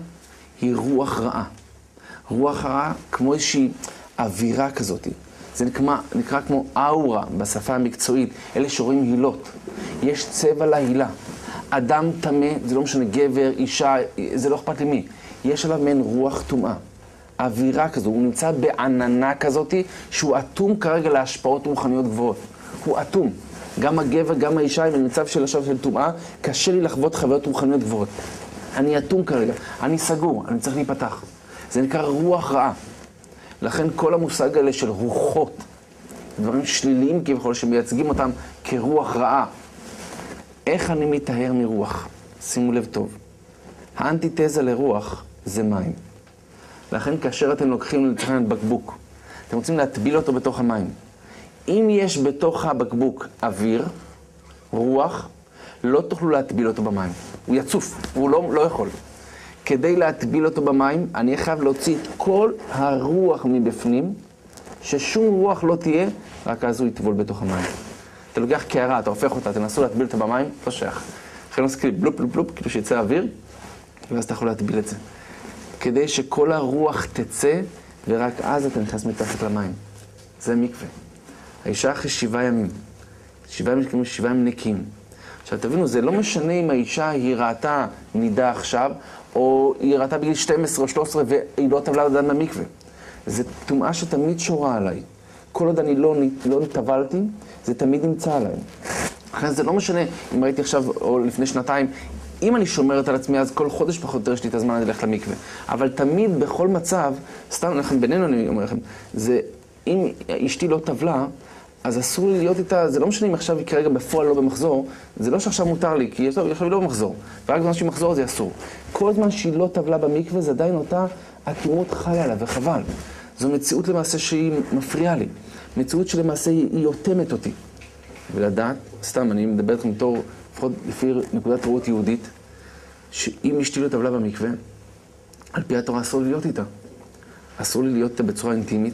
היא רוח רעה. רוח רעה כמו איזושהי אווירה כזאת. זה נקרא, נקרא כמו אאורה בשפה המקצועית, אלה שרואים הילות. יש צבע להילה. אדם טמא, זה לא משנה, גבר, אישה, זה לא אכפת למי. יש עליו מעין רוח טומאה. אווירה כזו, הוא נמצא בעננה כזאת, שהוא אטום כרגע להשפעות רוחניות גבוהות. הוא אטום. גם הגבר, גם האישה הם במצב של עכשיו של טומאה, קשה לי לחוות חוויות רוחניות גבוהות. אני אטום כרגע, אני סגור, אני צריך להיפתח. זה נקרא רוח רעה. לכן כל המושג האלה של רוחות, דברים שליליים כביכול, שמייצגים אותם כרוח רעה. איך אני מטהר מרוח? שימו לב טוב. האנטיתזה לרוח זה מים. לכן כאשר אתם לוקחים לצורך בקבוק, אתם רוצים להטביל אותו בתוך המים. אם יש בתוך הבקבוק אוויר, רוח, לא תוכלו להטביל אותו במים. הוא יצוף, הוא לא, לא יכול. כדי להטביל אותו במים, אני חייב להוציא את כל הרוח מבפנים, ששום רוח לא תהיה, רק אז הוא יטבול בתוך המים. אתה לוקח קערה, אתה הופך אותה, תנסו להטביל אותה במים, לא שייך. לכן עושים כאילו בלופ בלופ בלופ, כאילו שיצא אוויר, ואז אתה יכול להטביל את זה. כדי שכל הרוח תצא, ורק אז אתה נכנס מתחת למים. זה מקווה. האישה אחרי שבעה ימים, שבעה ימים שבעה ימים נקיים. עכשיו תבינו, זה לא משנה אם האישה היא ראתה נידה עכשיו, או היא ראתה בגיל 12 או 13 והיא לא טבלה לדעת במקווה. זו טומאה שתמיד שורה עליי. כל עוד אני לא, לא טבלתי, זה תמיד נמצא עליי. לכן זה לא משנה אם ראיתי עכשיו, או לפני שנתיים, אם אני שומרת על עצמי, אז כל חודש פחות או יותר יש לי את הזמן ללכת למקווה. אבל תמיד, בכל מצב, סתם לכם, בינינו אני אומר לכם, זה, אם אשתי לא טבלה, אז אסור לי להיות איתה, זה לא משנה אם עכשיו היא כרגע בפועל לא במחזור, זה לא שעכשיו מותר לי, כי עכשיו היא לא במחזור. ורק בזמן שהיא מחזור זה אסור. כל זמן שהיא לא טבלה במקווה, זה עדיין אותה אטימות חיה לה, וחבל. זו מציאות למעשה שהיא מפריעה לי. מציאות שלמעשה היא אוטמת אותי. ולדעת, סתם, אני מדבר איתכם בתור, לפחות לפי נקודת ראות יהודית, שאם אשתי לא טבלה במקווה, על פי התורה אסור לי להיות איתה. אסור לי להיות איתה בצורה אינטימית,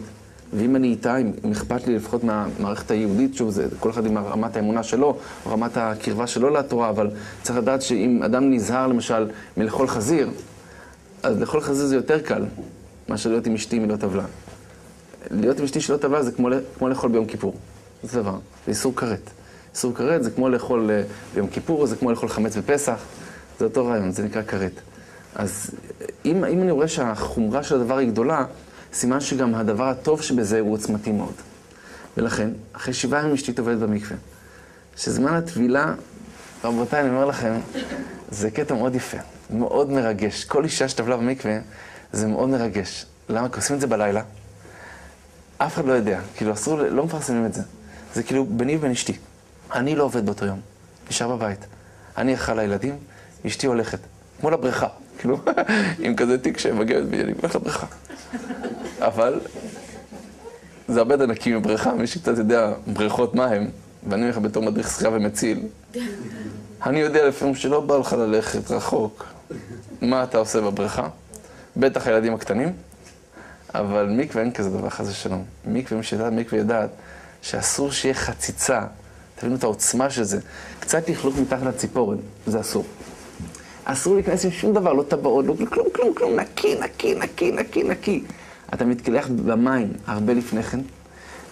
ואם אני איתה, אם, אכפת לי לפחות מהמערכת היהודית, שוב, זה כל אחד עם רמת האמונה שלו, רמת הקרבה שלו לתורה, אבל צריך לדעת שאם אדם נזהר למשל מלאכול חזיר, אז לאכול חזיר זה יותר קל מאשר להיות עם אשתי מלא טבלה. להיות עם אשתי שלא טבלה זה כמו, כמו לאכול ביום כיפור. זה דבר, זה איסור כרת. איסור כרת זה כמו לאכול אה, ביום כיפור, זה כמו לאכול חמץ בפסח, זה אותו רעיון, זה נקרא כרת. אז אם, אם אני רואה שהחומרה של הדבר היא גדולה, סימן שגם הדבר הטוב שבזה הוא עוצמתי מאוד. ולכן, אחרי שבעה ימים אשתי טובלת במקווה. שזמן הטבילה, רבותיי, אני אומר לכם, זה קטע מאוד יפה, מאוד מרגש. כל אישה שטבלה במקווה, זה מאוד מרגש. למה? כי עושים את זה בלילה. אף אחד לא יודע, כאילו אסור, לא מפרסמים את זה. זה כאילו ביני ובין אשתי. אני לא עובד באותו יום, נשאר בבית. אני אחראי לילדים, אשתי הולכת, כמו לבריכה, כאילו, עם כזה תיק שמגיע, אני הולך לבריכה. אבל זה הרבה יותר נקי מבריכה, מי שקצת יודע בריכות מה הם, ואני הולך בתור מדריך שחייה ומציל, אני יודע לפעמים שלא בא לך ללכת רחוק. מה אתה עושה בבריכה? בטח הילדים הקטנים, אבל מקווה אין כזה דבר, חס ושלום. מקווה, מי שיודעת, מקווה יודעת שאסור שיהיה חציצה, תבינו את העוצמה של זה. קצת לכלוך מתחת לציפורן, זה אסור. אסור להיכנס עם שום דבר, לא טבעות, לא כלום, כלום, כלום, נקי, נקי, נקי, נקי, נקי. אתה מתקלח במים הרבה לפני כן.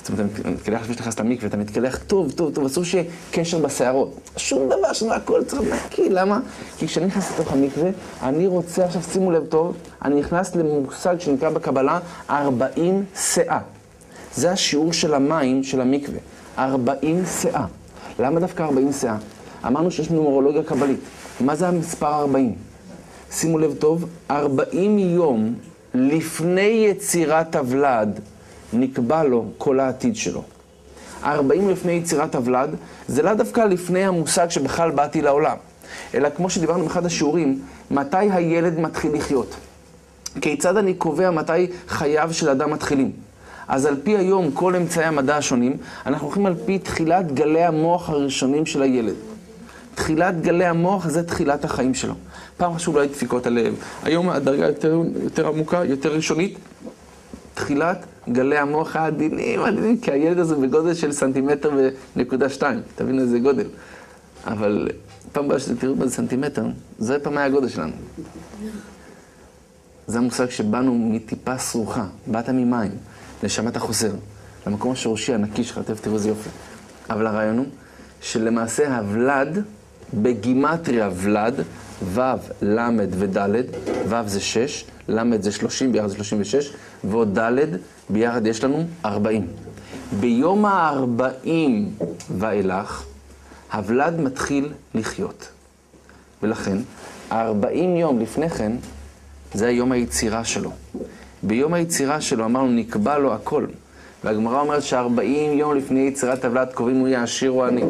זאת אומרת, אתה מתקלח לפני שאתה נכנס למקווה, אתה מתקלח טוב, טוב, טוב, אסור שיהיה קשר בשערות. שום דבר שם, הכל צריך נקי, למה? כי כשאני נכנס לתוך המקווה, אני רוצה, עכשיו שימו לב טוב, אני נכנס למושג שנקרא בקבלה 40 שאה. זה השיעור של המים של המקווה, 40 שאה. למה דווקא 40 שאה? אמרנו שיש נומרולוגיה קבלית. מה זה המספר 40? שימו לב טוב, 40 יום לפני יצירת הוולד נקבע לו כל העתיד שלו. 40 לפני יצירת הוולד זה לאו דווקא לפני המושג שבכלל באתי לעולם, אלא כמו שדיברנו באחד השיעורים, מתי הילד מתחיל לחיות. כיצד אני קובע מתי חייו של אדם מתחילים? אז על פי היום, כל אמצעי המדע השונים, אנחנו הולכים על פי תחילת גלי המוח הראשונים של הילד. תחילת גלי המוח זה תחילת החיים שלו. פעם חשוב אולי דפיקות הלב. היום הדרגה יותר, יותר עמוקה, יותר ראשונית, תחילת גלי המוח העדינים, העדינים, כי הילד הזה בגודל של סנטימטר ונקודה שתיים, תבינו איזה גודל. אבל פעם הבאה שאתם תראו באיזה סנטימטר, זה פעם היה הגודל שלנו. זה המושג שבאנו מטיפה סרוחה, באת ממים, לשם אתה חוזר, למקום השורשי הנקי שלך, תראו איזה יופי. אבל הרעיון הוא שלמעשה הוולד, בגימטריה ולד, ו', ל' וד', ו' זה 6, ל' זה 30, ביחד זה 36, ועוד ד', ביחד יש לנו 40. ביום ה-40 ואילך, הוולד מתחיל לחיות. ולכן, 40 יום לפני כן, זה היום היצירה שלו. ביום היצירה שלו אמרנו, נקבע לו הכל. והגמרא אומרת ש-40 יום לפני יצירת הוולד קובעים הוא יהיה עשיר או עני,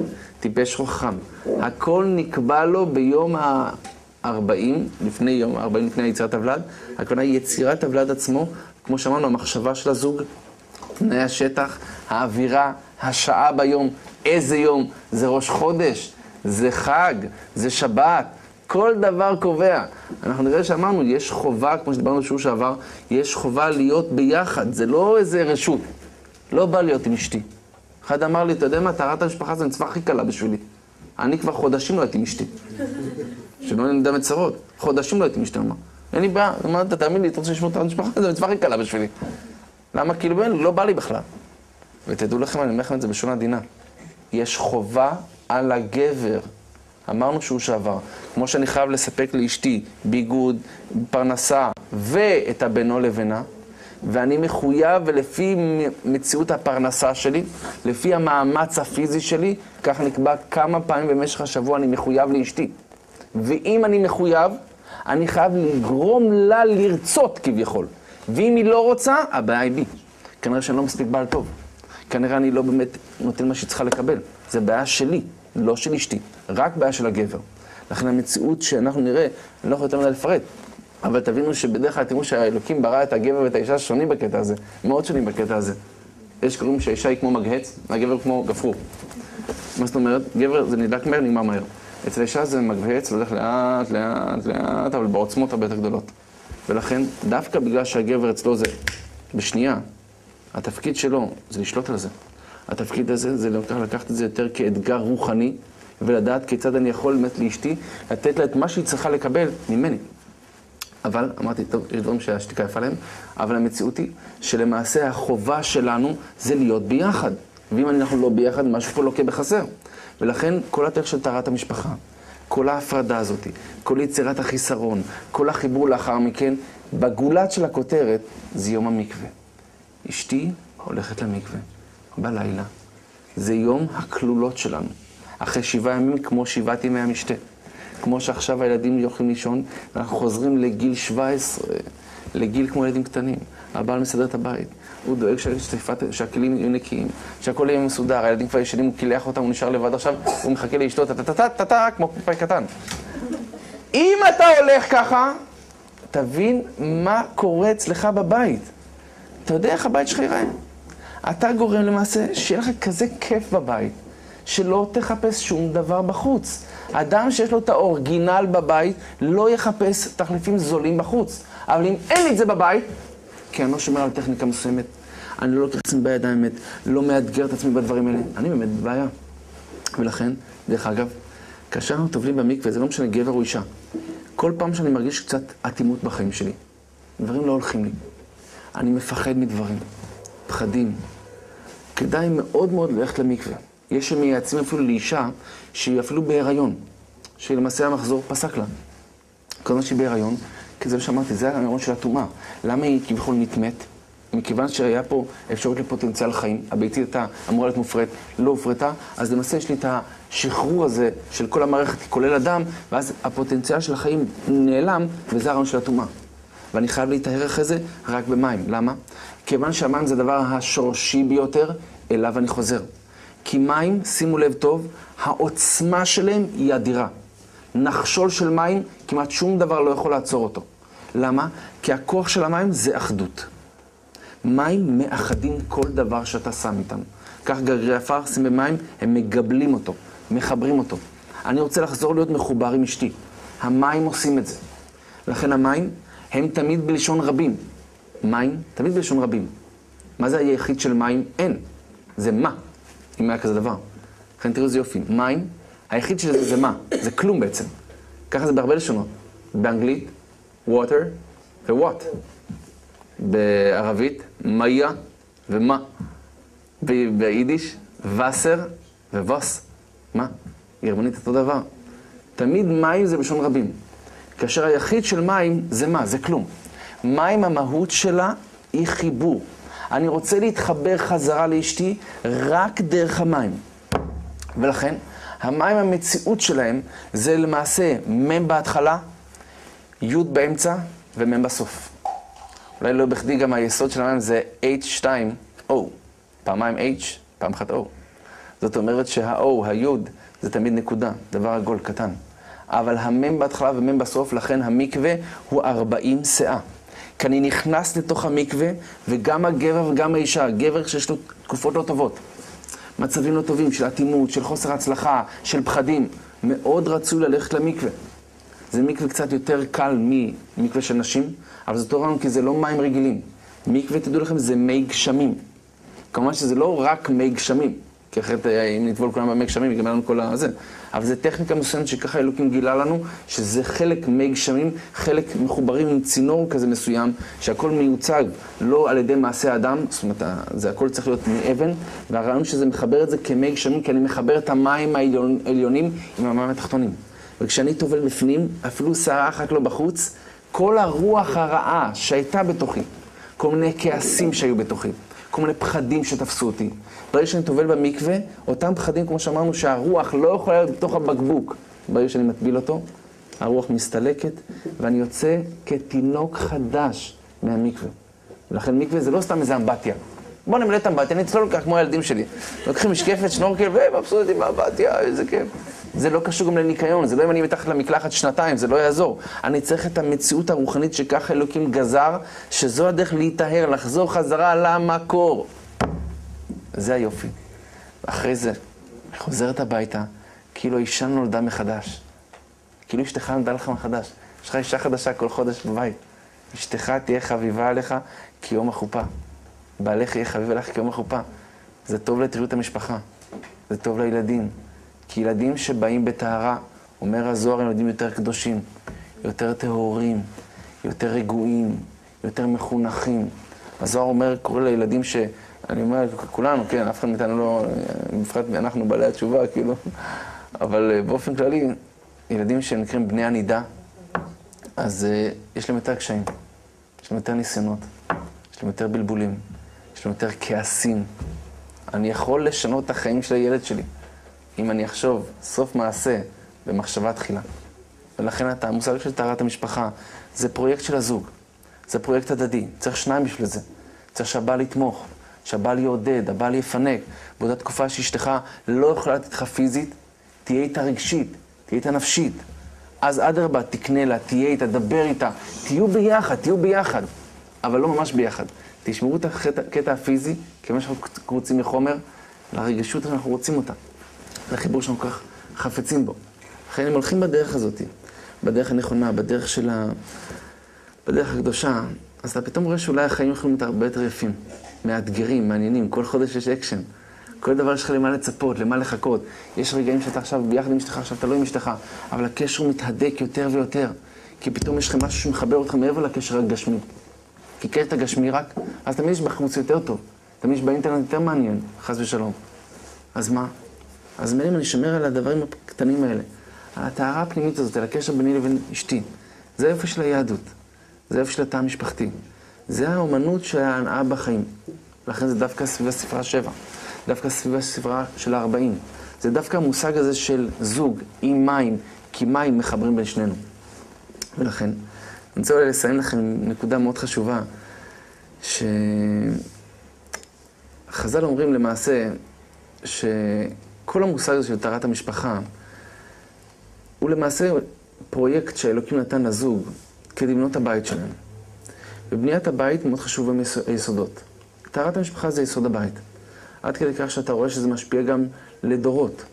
טיפש חכם. הכל נקבע לו ביום ה-40, לפני יום, 40 לפני יצירת הוולד. הכוונה היא יצירת הוולד עצמו, כמו שאמרנו, המחשבה של הזוג, תנאי השטח, האווירה, השעה ביום, איזה יום, זה ראש חודש, זה חג, זה שבת. כל דבר קובע. אנחנו נראה שאמרנו, יש חובה, כמו שדיברנו בשיעור שעבר, יש חובה להיות ביחד, זה לא איזה רשות. לא בא להיות עם אשתי. אחד אמר לי, אתה יודע מה, טהרת המשפחה זה המצווה הכי קלה בשבילי. אני כבר חודשים לא הייתי עם אשתי. שלא נדע מצרות. חודשים לא הייתי עם אשתי, אמר. אין לי בעיה. אמרת, תאמין לי, אתה רוצה לשמור את המשפחה? זו מצווה הכי קלה בשבילי. למה? כאילו, לא בא לי בכלל. ותדעו לכם, אני אומר לכם את זה בשון עדינה. יש חובה על הגבר. אמרנו שהוא שעבר. כמו שאני חייב לספק לאשתי ביגוד, פרנסה ואת הבינו לבינה, ואני מחויב, ולפי מציאות הפרנסה שלי, לפי המאמץ הפיזי שלי, כך נקבע כמה פעמים במשך השבוע אני מחויב לאשתי. ואם אני מחויב, אני חייב לגרום לה לרצות כביכול. ואם היא לא רוצה, הבעיה היא בי. כנראה שאני לא מספיק בעל טוב. כנראה אני לא באמת נותן מה שהיא צריכה לקבל. זה בעיה שלי, לא של אשתי. רק בעיה של הגבר. לכן המציאות שאנחנו נראה, אני לא יכול יותר מדי לפרט, אבל תבינו שבדרך כלל תראו שהאלוקים ברא את הגבר ואת האישה שונים בקטע הזה, מאוד שונים בקטע הזה. יש קוראים שהאישה היא כמו מגהץ, והגבר כמו גפרור. מה זאת אומרת? גבר זה נדלק מהר, נגמר מהר. אצל האישה זה מגהץ, הולך לאט, לאט, לאט, אבל בעוצמות הרבה יותר גדולות. ולכן, דווקא בגלל שהגבר אצלו זה בשנייה, התפקיד שלו זה לשלוט על זה. התפקיד הזה זה לקח, לקחת את זה יותר כאתגר רוחני, ולדעת כיצד אני יכול באמת לאשתי, לתת לה את מה שהיא צריכה לקבל ממני. אבל, אמרתי, טוב, יש דברים שהשתיקה יפה להם, אבל המציאות היא שלמעשה החובה שלנו זה להיות ביחד. ואם אנחנו לא ביחד, משהו פה לוקה בחסר. ולכן כל התהליך של טהרת המשפחה, כל ההפרדה הזאת, כל יצירת החיסרון, כל החיבור לאחר מכן, בגולת של הכותרת זה יום המקווה. אשתי הולכת למקווה בלילה. זה יום הכלולות שלנו. אחרי שבעה ימים כמו שבעת ימי המשתה. כמו שעכשיו הילדים יכולים לישון, ואנחנו חוזרים לגיל 17, לגיל כמו ילדים קטנים. הבעל מסדר את הבית, הוא דואג שהכלים יהיו נקיים, שהכל יהיה מסודר, הילדים כבר ישנים, הוא קילח אותם, הוא נשאר לבד עכשיו, הוא מחכה לאשתו, טה-טה-טה-טה, כמו פאי קטן. אם אתה הולך ככה, תבין מה קורה אצלך בבית. אתה יודע איך הבית שלך ייראה. אתה גורם למעשה שיהיה לך כזה כיף בבית, שלא תחפש שום דבר בחוץ. אדם שיש לו את האורגינל בבית, לא יחפש תחליפים זולים בחוץ. אבל אם אין לי את זה בבית, כי אני לא שומר על טכניקה מסוימת, אני לא לוקח את עצמי בידיים, באמת, לא מאתגר את עצמי בדברים האלה, אני באמת בבעיה. ולכן, דרך אגב, כאשר אנחנו טובלים במקווה, זה לא משנה גבר או אישה. כל פעם שאני מרגיש קצת אטימות בחיים שלי, דברים לא הולכים לי. אני מפחד מדברים, פחדים. כדאי מאוד מאוד ללכת למקווה. יש שמייעצים אפילו לאישה שהיא אפילו בהיריון, שלמעשה המחזור פסק לה. כל מה שהיא בהיריון, כי זה מה שאמרתי, זה הרעיון של הטומאה. למה היא כביכול נטמאת? מכיוון שהיה פה אפשרות לפוטנציאל חיים, הביתית הייתה אמורה להיות מופרית, לא הופרטה, אז למעשה יש לי את השחרור הזה של כל המערכת, כולל הדם, ואז הפוטנציאל של החיים נעלם, וזה הרעיון של הטומאה. ואני חייב להיטהר אחרי זה רק במים. למה? כיוון שהמים זה הדבר השורשי ביותר, אליו אני חוזר. כי מים, שימו לב טוב, העוצמה שלהם היא אדירה. נחשול של מים, כמעט שום דבר לא יכול לעצור אותו. למה? כי הכוח של המים זה אחדות. מים מאחדים כל דבר שאתה שם איתם. כך גרעי עפר, שים במים, הם מגבלים אותו, מחברים אותו. אני רוצה לחזור להיות מחובר עם אשתי. המים עושים את זה. לכן המים הם תמיד בלשון רבים. מים תמיד בלשון רבים. מה זה היחיד של מים? אין. זה מה, אם היה כזה דבר. לכן תראו איזה יופי. מים, היחיד של זה זה מה? זה כלום בעצם. ככה זה בהרבה לשונות. באנגלית, water ו-what. בערבית, מיה ומה. ביידיש, וסר וווס. מה? גרמנית אותו דבר. תמיד מים זה בלשון רבים. כאשר היחיד של מים זה מה? זה כלום. מים המהות שלה היא חיבור. אני רוצה להתחבר חזרה לאשתי רק דרך המים. ולכן, המים המציאות שלהם זה למעשה מ' בהתחלה, י' באמצע ומ' בסוף. אולי לא בכדי גם היסוד של המים זה H2O, פעמיים H, פעם אחת O. זאת אומרת שה-O, ה-י', זה תמיד נקודה, דבר עגול קטן. אבל המ' בהתחלה ומ' בסוף, לכן המקווה הוא 40 שאה. כי אני נכנס לתוך המקווה, וגם הגבר וגם האישה, גבר שיש לו תקופות לא טובות, מצבים לא טובים של אטימות, של חוסר הצלחה, של פחדים, מאוד רצוי ללכת למקווה. זה מקווה קצת יותר קל ממקווה של נשים, אבל זה טוב לנו כי זה לא מים רגילים. מקווה, תדעו לכם, זה מי גשמים. כמובן שזה לא רק מי גשמים, כי אחרת אה, אם נטבול כולם במי גשמים, ייגמר לנו כל הזה. אבל זו טכניקה מסוימת שככה אלוקים גילה לנו, שזה חלק מי גשמים, חלק מחוברים עם צינור כזה מסוים, שהכל מיוצג לא על ידי מעשה אדם, זאת אומרת, זה הכל צריך להיות מאבן, והרעיון שזה מחבר את זה כמי גשמים, כי אני מחבר את המים העליונים עם המים התחתונים. וכשאני טובל בפנים, אפילו שערה אחת לא בחוץ, כל הרוח הרעה שהייתה בתוכי, כל מיני כעסים שהיו בתוכי, כל מיני פחדים שתפסו אותי. ברגע שאני טובל במקווה, אותם פחדים, כמו שאמרנו, שהרוח לא יכולה להיות בתוך הבקבוק. ברגע שאני מטביל אותו, הרוח מסתלקת, ואני יוצא כתינוק חדש מהמקווה. ולכן מקווה זה לא סתם איזה אמבטיה. בוא נמלא את אמבטיה, אני אצלול ככה כמו הילדים שלי. לוקחים משקפת, שנורקל, ומבסוטים באמבטיה, איזה כיף. זה לא קשור גם לניקיון, זה לא אם אני מתחת למקלחת שנתיים, זה לא יעזור. אני צריך את המציאות הרוחנית שככה אלוקים גזר, שזו הדרך להיטהר, לחזור חזרה למקור. זה היופי. אחרי זה, חוזרת הביתה, כאילו אישה נולדה מחדש. כאילו אשתך נולדה לך מחדש. יש לך אישה חדשה כל חודש בבית. אשתך תהיה חביבה עליך כיום החופה. בעלך יהיה חביב עליך כיום החופה. זה טוב לטריות המשפחה, זה טוב לילדים. כי ילדים שבאים בטהרה, אומר הזוהר, הם ילדים יותר קדושים, יותר טהורים, יותר רגועים, יותר מחונכים. הזוהר אומר, קורא לילדים ש... אני אומר, כולנו, כן, אף אחד מאיתנו לא, בפרט אנחנו בעלי התשובה, כאילו, אבל אה, באופן כללי, ילדים שנקראים בני הנידה, אז uh, יש להם יותר קשיים, יש להם יותר ניסיונות, יש להם יותר בלבולים, יש להם יותר כעסים. אני יכול לשנות את החיים של הילד שלי, אם אני אחשוב סוף מעשה במחשבה תחילה. ולכן אתה, המושג של טהרת המשפחה זה פרויקט של הזוג, זה פרויקט הדדי, צריך שניים בשביל זה. צריך שהבעל יתמוך, שהבעל יעודד, הבעל יפנק. באותה תקופה שאשתך לא יכולה לתת לך פיזית, תהיה איתה רגשית, תהיה איתה נפשית. אז אדרבה, תקנה לה, תהיה איתה, דבר איתה, תהיו ביחד, תהיו ביחד, אבל לא ממש ביחד. תשמרו את הקטע הפיזי, כיוון שאנחנו רוצים מחומר, לרגשות שאנחנו רוצים אותה, לחיבור שאנחנו כך חפצים בו. לכן הם הולכים בדרך הזאת, בדרך הנכונה, בדרך של ה... בדרך הקדושה, אז אתה פתאום רואה שאולי החיים יכולים להיות הרבה יותר יפים. מאתגרים, מעניינים, כל חודש יש אקשן. כל דבר יש לך למה לצפות, למה לחכות. יש רגעים שאתה עכשיו ביחד עם אשתך, עכשיו אתה לא עם אשתך, אבל הקשר מתהדק יותר ויותר. כי פתאום יש לכם משהו שמחבר אותך מעבר לקשר הגשמי. כי קטע גשמי רק, אז תמיד יש בחוץ יותר טוב. תמיד יש באינטרנט יותר מעניין, חס ושלום. אז מה? אז מילא אם אני שומר על הדברים הקטנים האלה, על הטהרה הפנימית הזאת, על הקשר ביני לבין אשתי. זה איפה של היהדות. זה איפה של התא המשפחתי. זה האומנות של ההנאה בחיים. לכן זה דווקא סביב הספרה שבע, דווקא סביב הספרה של הארבעים. זה דווקא המושג הזה של זוג עם מים, כי מים מחברים בין שנינו. ולכן, אני רוצה אולי לסיים לכם נקודה מאוד חשובה, שחז"ל אומרים למעשה שכל המושג הזה של טהרת המשפחה הוא למעשה פרויקט שאלוקים נתן לזוג כדי לבנות הבית שלהם. בבניית הבית מאוד חשובים היסודות. טהרת המשפחה זה יסוד הבית. עד כדי כך שאתה רואה שזה משפיע גם לדורות.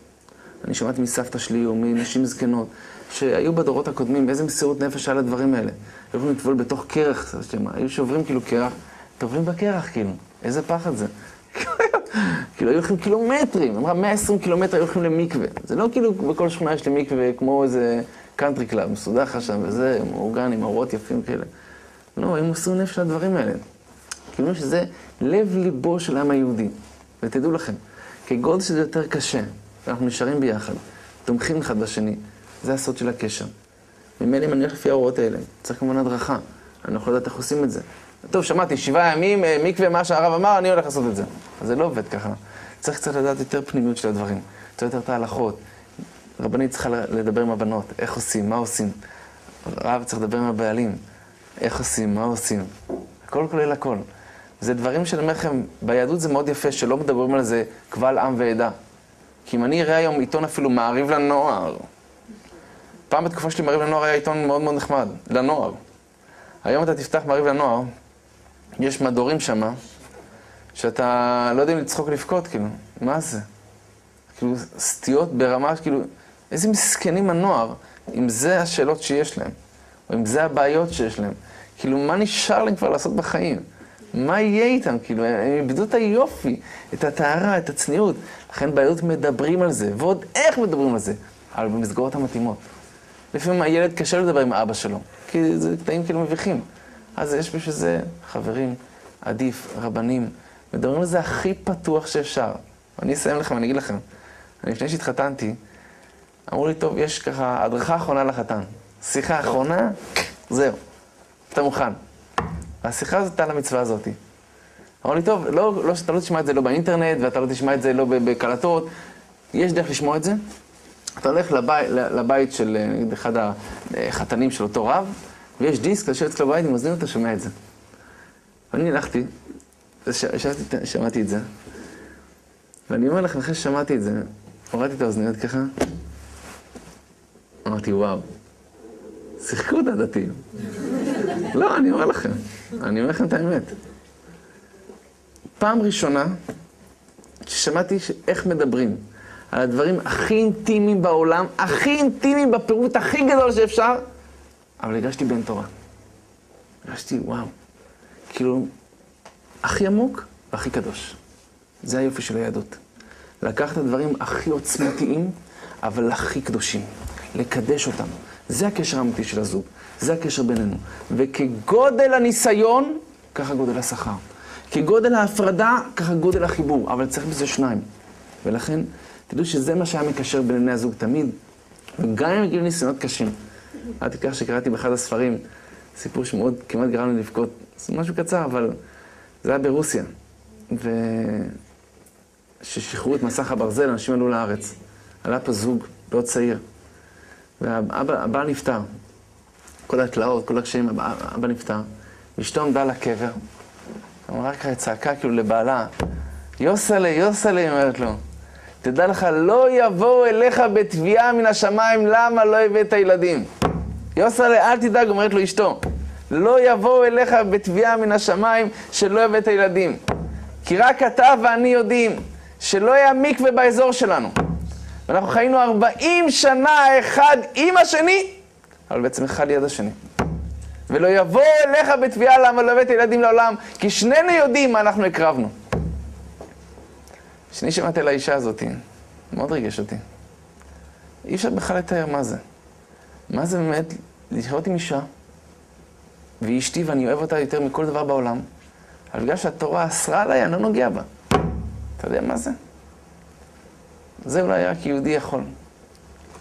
אני שמעתי מסבתא שלי או מנשים זקנות, שהיו בדורות הקודמים, איזה מסירות נפש על הדברים האלה. היו יכולים לטבול בתוך קרח, היו שוברים כאילו קרח, טובלים בקרח כאילו, איזה פחד זה. כאילו היו הולכים קילומטרים, אמרה 120 קילומטר היו הולכים למקווה. זה לא כאילו בכל שכונה יש לי מקווה כמו איזה קאנטרי קלאב, מסודר לך שם וזה, מאורגן עם אורות יפים כאלה. לא, הם מסרו נפש לדברים האלה. כאילו שזה לב ליבו של העם היהודי. ותדעו לכם, כגודל שזה יותר קשה, ואנחנו נשארים ביחד, תומכים אחד בשני, זה הסוד של הקשר. ממילא אם אני הולך לפי ההוראות האלה, צריך כמובן הדרכה, אני לא יכול לדעת איך עושים את זה. טוב, שמעתי, שבעה ימים, אה, מקווה, מה שהרב אמר, אני הולך לעשות את זה. אז זה לא עובד ככה. צריך קצת לדעת יותר פנימיות של הדברים, קצת יותר את ההלכות. רבנית צריכה לדבר עם הבנות, איך עושים, מה עושים. רב צריך לדבר עם הבעלים. איך עושים, מה עושים. הכל כולל הכל. זה דברים שאני אומר לכם, ביהדות זה מאוד יפה שלא מדברים על זה קבל עם ועדה. כי אם אני אראה היום עיתון אפילו מעריב לנוער, פעם בתקופה שלי מעריב לנוער היה עיתון מאוד מאוד נחמד, לנוער. היום אתה תפתח מעריב לנוער, יש מדורים שמה, שאתה לא יודע אם לצחוק או לבכות, כאילו, מה זה? כאילו, סטיות ברמה, כאילו, איזה מסכנים הנוער, אם זה השאלות שיש להם. או אם זה הבעיות שיש להם. כאילו, מה נשאר להם כבר לעשות בחיים? מה יהיה איתם? כאילו, הם איבדו את היופי, את הטהרה, את הצניעות. לכן ביהדות מדברים על זה, ועוד איך מדברים על זה? אבל במסגרות המתאימות. לפעמים הילד קשה לדבר עם אבא שלו, כי זה קטעים כאילו מביכים. אז יש בשביל זה חברים, עדיף, רבנים, מדברים על זה הכי פתוח שאפשר. אני אסיים לכם, אני אגיד לכם. אני לפני שהתחתנתי, אמרו לי, טוב, יש ככה הדרכה אחרונה לחתן. שיחה אחרונה, זהו, אתה מוכן. והשיחה הזאת הייתה למצווה הזאת. אמרו לי, טוב, לא, לא, אתה לא תשמע את זה לא באינטרנט, ואתה לא תשמע את זה לא בקלטות. יש דרך לשמוע את זה. אתה הולך לבית, לבית של אחד החתנים של אותו רב, ויש דיסק, אתה יושב אצלו בבית עם אוזניות, אתה שומע את זה. ואני הלכתי, שמעתי את זה, ואני אומר לכם, אחרי ששמעתי את זה, הורדתי את האוזניות ככה, אמרתי, וואו, שיחקו את הדתיים. לא, אני אומר לכם, אני אומר לכם את האמת. פעם ראשונה ששמעתי איך מדברים על הדברים הכי אינטימיים בעולם, הכי אינטימיים בפירוט הכי גדול שאפשר, אבל הגשתי בן תורה. הגשתי, וואו, כאילו, הכי עמוק והכי קדוש. זה היופי של היהדות. לקחת את הדברים הכי עוצמתיים, אבל הכי קדושים. לקדש אותם. זה הקשר האמיתי של הזוג. זה הקשר בינינו. וכגודל הניסיון, ככה גודל השכר. כגודל ההפרדה, ככה גודל החיבור. אבל צריך בזה שניים. ולכן, תדעו שזה מה שהיה מקשר בין בני הזוג תמיד. וגם אם הגיעו ניסיונות קשים. אל תיקח שקראתי באחד הספרים, סיפור שמאוד כמעט גרם לי לבכות. זה משהו קצר, אבל זה היה ברוסיה. וכששחררו את מסך הברזל, אנשים עלו לארץ. עלה פה זוג, לא צעיר. והבעל נפטר. כל התלאות, כל הקשיים, אבא נפטר. אשתו עמדה לקבר, אמרה ככה צעקה כאילו לבעלה, יוסלה, יוסלה, היא אומרת לו, תדע לך, לא יבואו אליך בתביעה מן השמיים, למה לא הבאת ילדים? יוסלה, אל תדאג, אומרת לו אשתו, לא יבואו אליך בתביעה מן השמיים שלא הבאת ילדים. כי רק אתה ואני יודעים שלא היה מקווה באזור שלנו. ואנחנו חיינו 40 שנה אחד עם השני, אבל בעצם אחד ליד השני. ולא יבוא אליך בתביעה למה לא הבאת ילדים לעולם, כי שנינו יודעים מה אנחנו הקרבנו. כשאני שמעתי על האישה הזאת, מאוד ריגש אותי. אי אפשר בכלל לתאר מה זה. מה זה באמת לחיות עם אישה, והיא אשתי ואני אוהב אותה יותר מכל דבר בעולם, אבל בגלל שהתורה אסרה עליי, אני לא נוגע בה. אתה יודע מה זה? זה אולי רק יהודי יכול.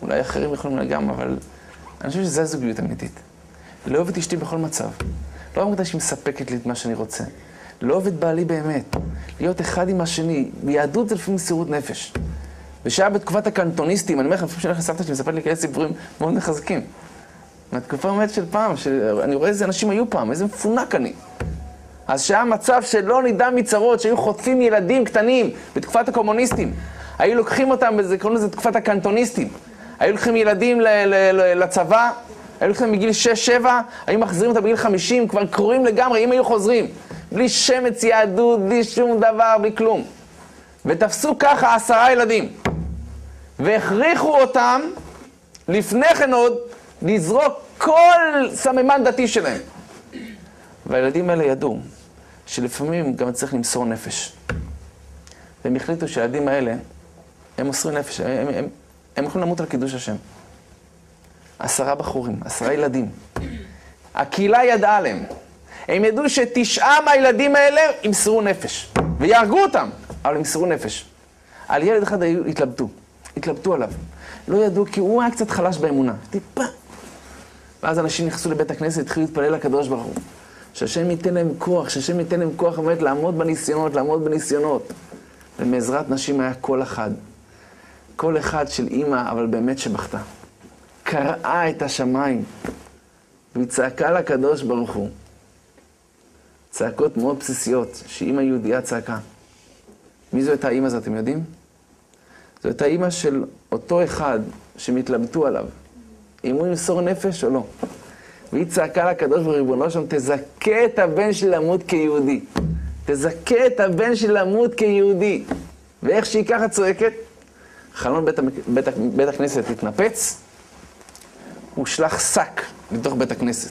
אולי אחרים יכולים לגמרי, אבל אני חושב שזו הזוגיות אמיתית. לאהוב את אשתי בכל מצב. לא רק שהיא מספקת לי את מה שאני רוצה. לאהוב את בעלי באמת. להיות אחד עם השני. ביהדות זה לפעמים מסירות נפש. ושהיה בתקופת הקנטוניסטים, אני אומר לך, לפעמים שאני הולך לסבתא שלי, מספרת לי כאלה סיפורים מאוד מחזקים. מהתקופה באמת של פעם, שאני רואה איזה אנשים היו פעם, איזה מפונק אני. אז שהיה מצב שלא נדע מצרות, שהיו חוטפים ילדים קטנים בתקופת הקומוניסטים. היו לוקחים אותם, קוראים לזה תקופת הקנטוניסטים. היו לוקחים ילדים לצבא, היו לוקחים בגיל 6-7, היו מחזירים אותם בגיל 50, כבר קרועים לגמרי, אם היו חוזרים. בלי שמץ יהדות, בלי שום דבר, בלי כלום. ותפסו ככה עשרה ילדים. והכריחו אותם, לפני כן עוד, לזרוק כל סממן דתי שלהם. והילדים האלה ידעו שלפעמים גם צריך למסור נפש. והם החליטו שהילדים האלה, הם מוסרים נפש, הם, הם, הם יכולים למות על קידוש השם. עשרה בחורים, עשרה ילדים. הקהילה ידעה עליהם. הם ידעו שתשעה מהילדים האלה ימסרו נפש. ויהרגו אותם, אבל ימסרו נפש. על ילד אחד היו, התלבטו. התלבטו עליו. לא ידעו, כי הוא היה קצת חלש באמונה. טיפה. ואז אנשים נכנסו לבית הכנסת, התחילו להתפלל לקדוש ברוך הוא. שהשם ייתן להם כוח, שהשם ייתן להם כוח באמת לעמוד בניסיונות, לעמוד בניסיונות. ומעזרת נשים היה קול אחד. קול אחד של אימא, אבל באמת שבכתה. קרעה את השמיים, והיא צעקה לקדוש ברוך הוא. צעקות מאוד בסיסיות, שאימא יהודייה צעקה. מי זו הייתה האימא הזאת, אתם יודעים? זו הייתה אימא של אותו אחד שהם התלבטו עליו, אם הוא ימסור נפש או לא. והיא צעקה לקדוש ברוך הוא, שם, תזכה את הבן שלי למות כיהודי. תזכה את הבן שלי למות כיהודי. ואיך שהיא ככה צועקת, חלון בית, בית, בית הכנסת התנפץ, הוא שלח שק לתוך בית הכנסת.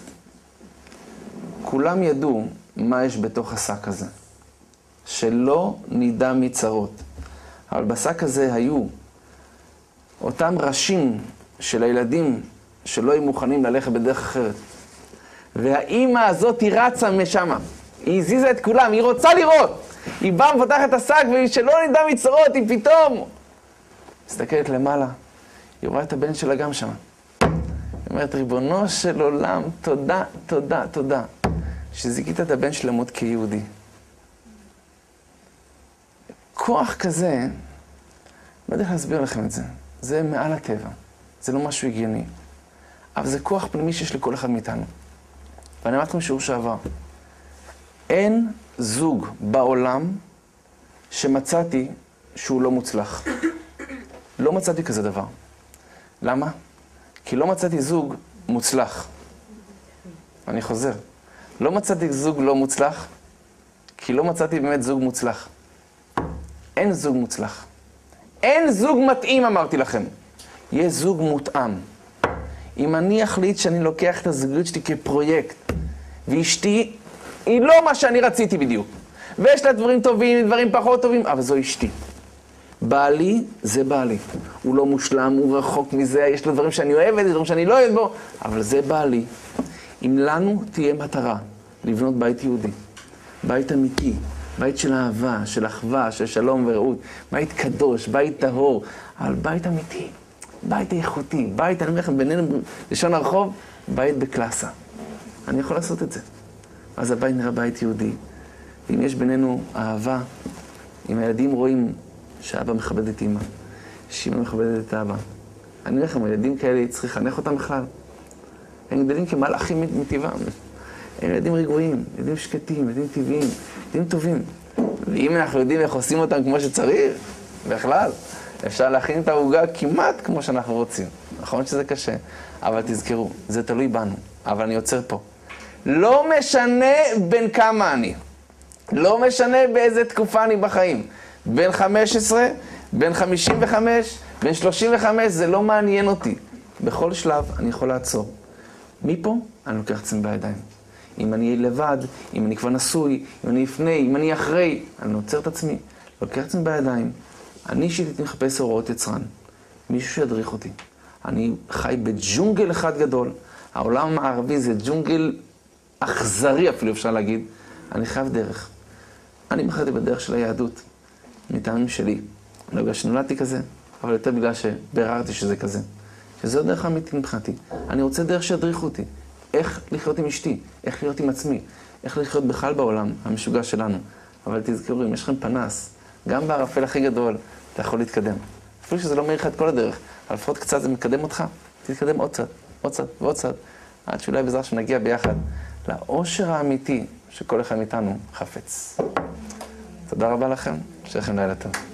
כולם ידעו מה יש בתוך השק הזה. שלא נדע מצרות. אבל בשק הזה היו אותם ראשים של הילדים שלא היו מוכנים ללכת בדרך אחרת. והאימא הזאת היא רצה משם. היא הזיזה את כולם, היא רוצה לראות. היא באה, מפתחת את השק, ושלא נדע מצרות, היא פתאום... מסתכלת למעלה, היא רואה את הבן שלה גם שם. היא אומרת, ריבונו של עולם, תודה, תודה, תודה, שזיכית את הבן שלי למות כיהודי. כוח כזה, לא יודע איך להסביר לכם את זה, זה מעל הטבע, זה לא משהו הגיוני. אבל זה כוח פנימי שיש לכל אחד מאיתנו. ואני אמרתי לכם שיעור שעבר. אין זוג בעולם שמצאתי שהוא לא מוצלח. לא מצאתי כזה דבר. למה? כי לא מצאתי זוג מוצלח. אני חוזר. לא מצאתי זוג לא מוצלח, כי לא מצאתי באמת זוג מוצלח. אין זוג מוצלח. אין זוג מתאים, אמרתי לכם. יש זוג מותאם. אם אני אחליט שאני לוקח את הזוגיות שלי כפרויקט, ואשתי היא לא מה שאני רציתי בדיוק, ויש לה דברים טובים, דברים פחות טובים, אבל זו אשתי. בעלי זה בעלי. הוא לא מושלם, הוא רחוק מזה, יש לו דברים שאני אוהבת, יש דברים שאני לא אוהבת בו, אבל זה בעלי. אם לנו תהיה מטרה לבנות בית יהודי, בית אמיתי, בית של אהבה, של אחווה, של שלום ורעות, בית קדוש, בית טהור, אבל בית אמיתי, בית איכותי, בית, אני אומר לכם, בינינו, לשון הרחוב, בית בקלאסה. אני יכול לעשות את זה. אז הבית נראה בית יהודי. ואם יש בינינו אהבה, אם הילדים רואים שאבא מכבד את אימא, שאימא מכבדת את אבא, אני אומר לכם, הילדים כאלה, צריך לחנך אותם בכלל. הם גדלים כמלאכים מטבעם. הם ילדים רגועים, ילדים שקטים, ילדים טבעיים, ילדים טובים. ואם אנחנו יודעים איך עושים אותם כמו שצריך, בכלל, אפשר להכין את העוגה כמעט כמו שאנחנו רוצים. נכון שזה קשה, אבל תזכרו, זה תלוי בנו. אבל אני עוצר פה. לא משנה בין כמה אני. לא משנה באיזה תקופה אני בחיים. בין 15, בין 55, בין 35, זה לא מעניין אותי. בכל שלב אני יכול לעצור. מפה אני לוקח עצמי בידיים. אם אני לבד, אם אני כבר נשוי, אם אני לפני, אם אני אחרי, אני עוצר את עצמי, לוקח עצמי בידיים. אני אישית מחפש הוראות יצרן. מישהו שידריך אותי. אני חי בג'ונגל אחד גדול. העולם הערבי זה ג'ונגל אכזרי אפילו, אפשר להגיד. אני חייב דרך. אני בחרתי בדרך של היהדות, מטעמים שלי. לא בגלל שנולדתי כזה, אבל יותר בגלל שביררתי שזה כזה. שזו הדרך האמיתית מבחינתי. אני רוצה דרך שידריכו אותי. איך לחיות עם אשתי, איך להיות עם עצמי, איך לחיות בכלל בעולם המשוגע שלנו. אבל תזכרו, אם יש לכם פנס, גם בערפל הכי גדול, אתה יכול להתקדם. אפילו שזה לא מאיר לך את כל הדרך, אבל לפחות קצת זה מקדם אותך, תתקדם עוד קצת, עוד קצת ועוד קצת, עד שאולי בעזרת שנגיע ביחד לאושר האמיתי שכל אחד מאיתנו חפץ. תודה רבה לכם, שיהיה לכם לילה טוב.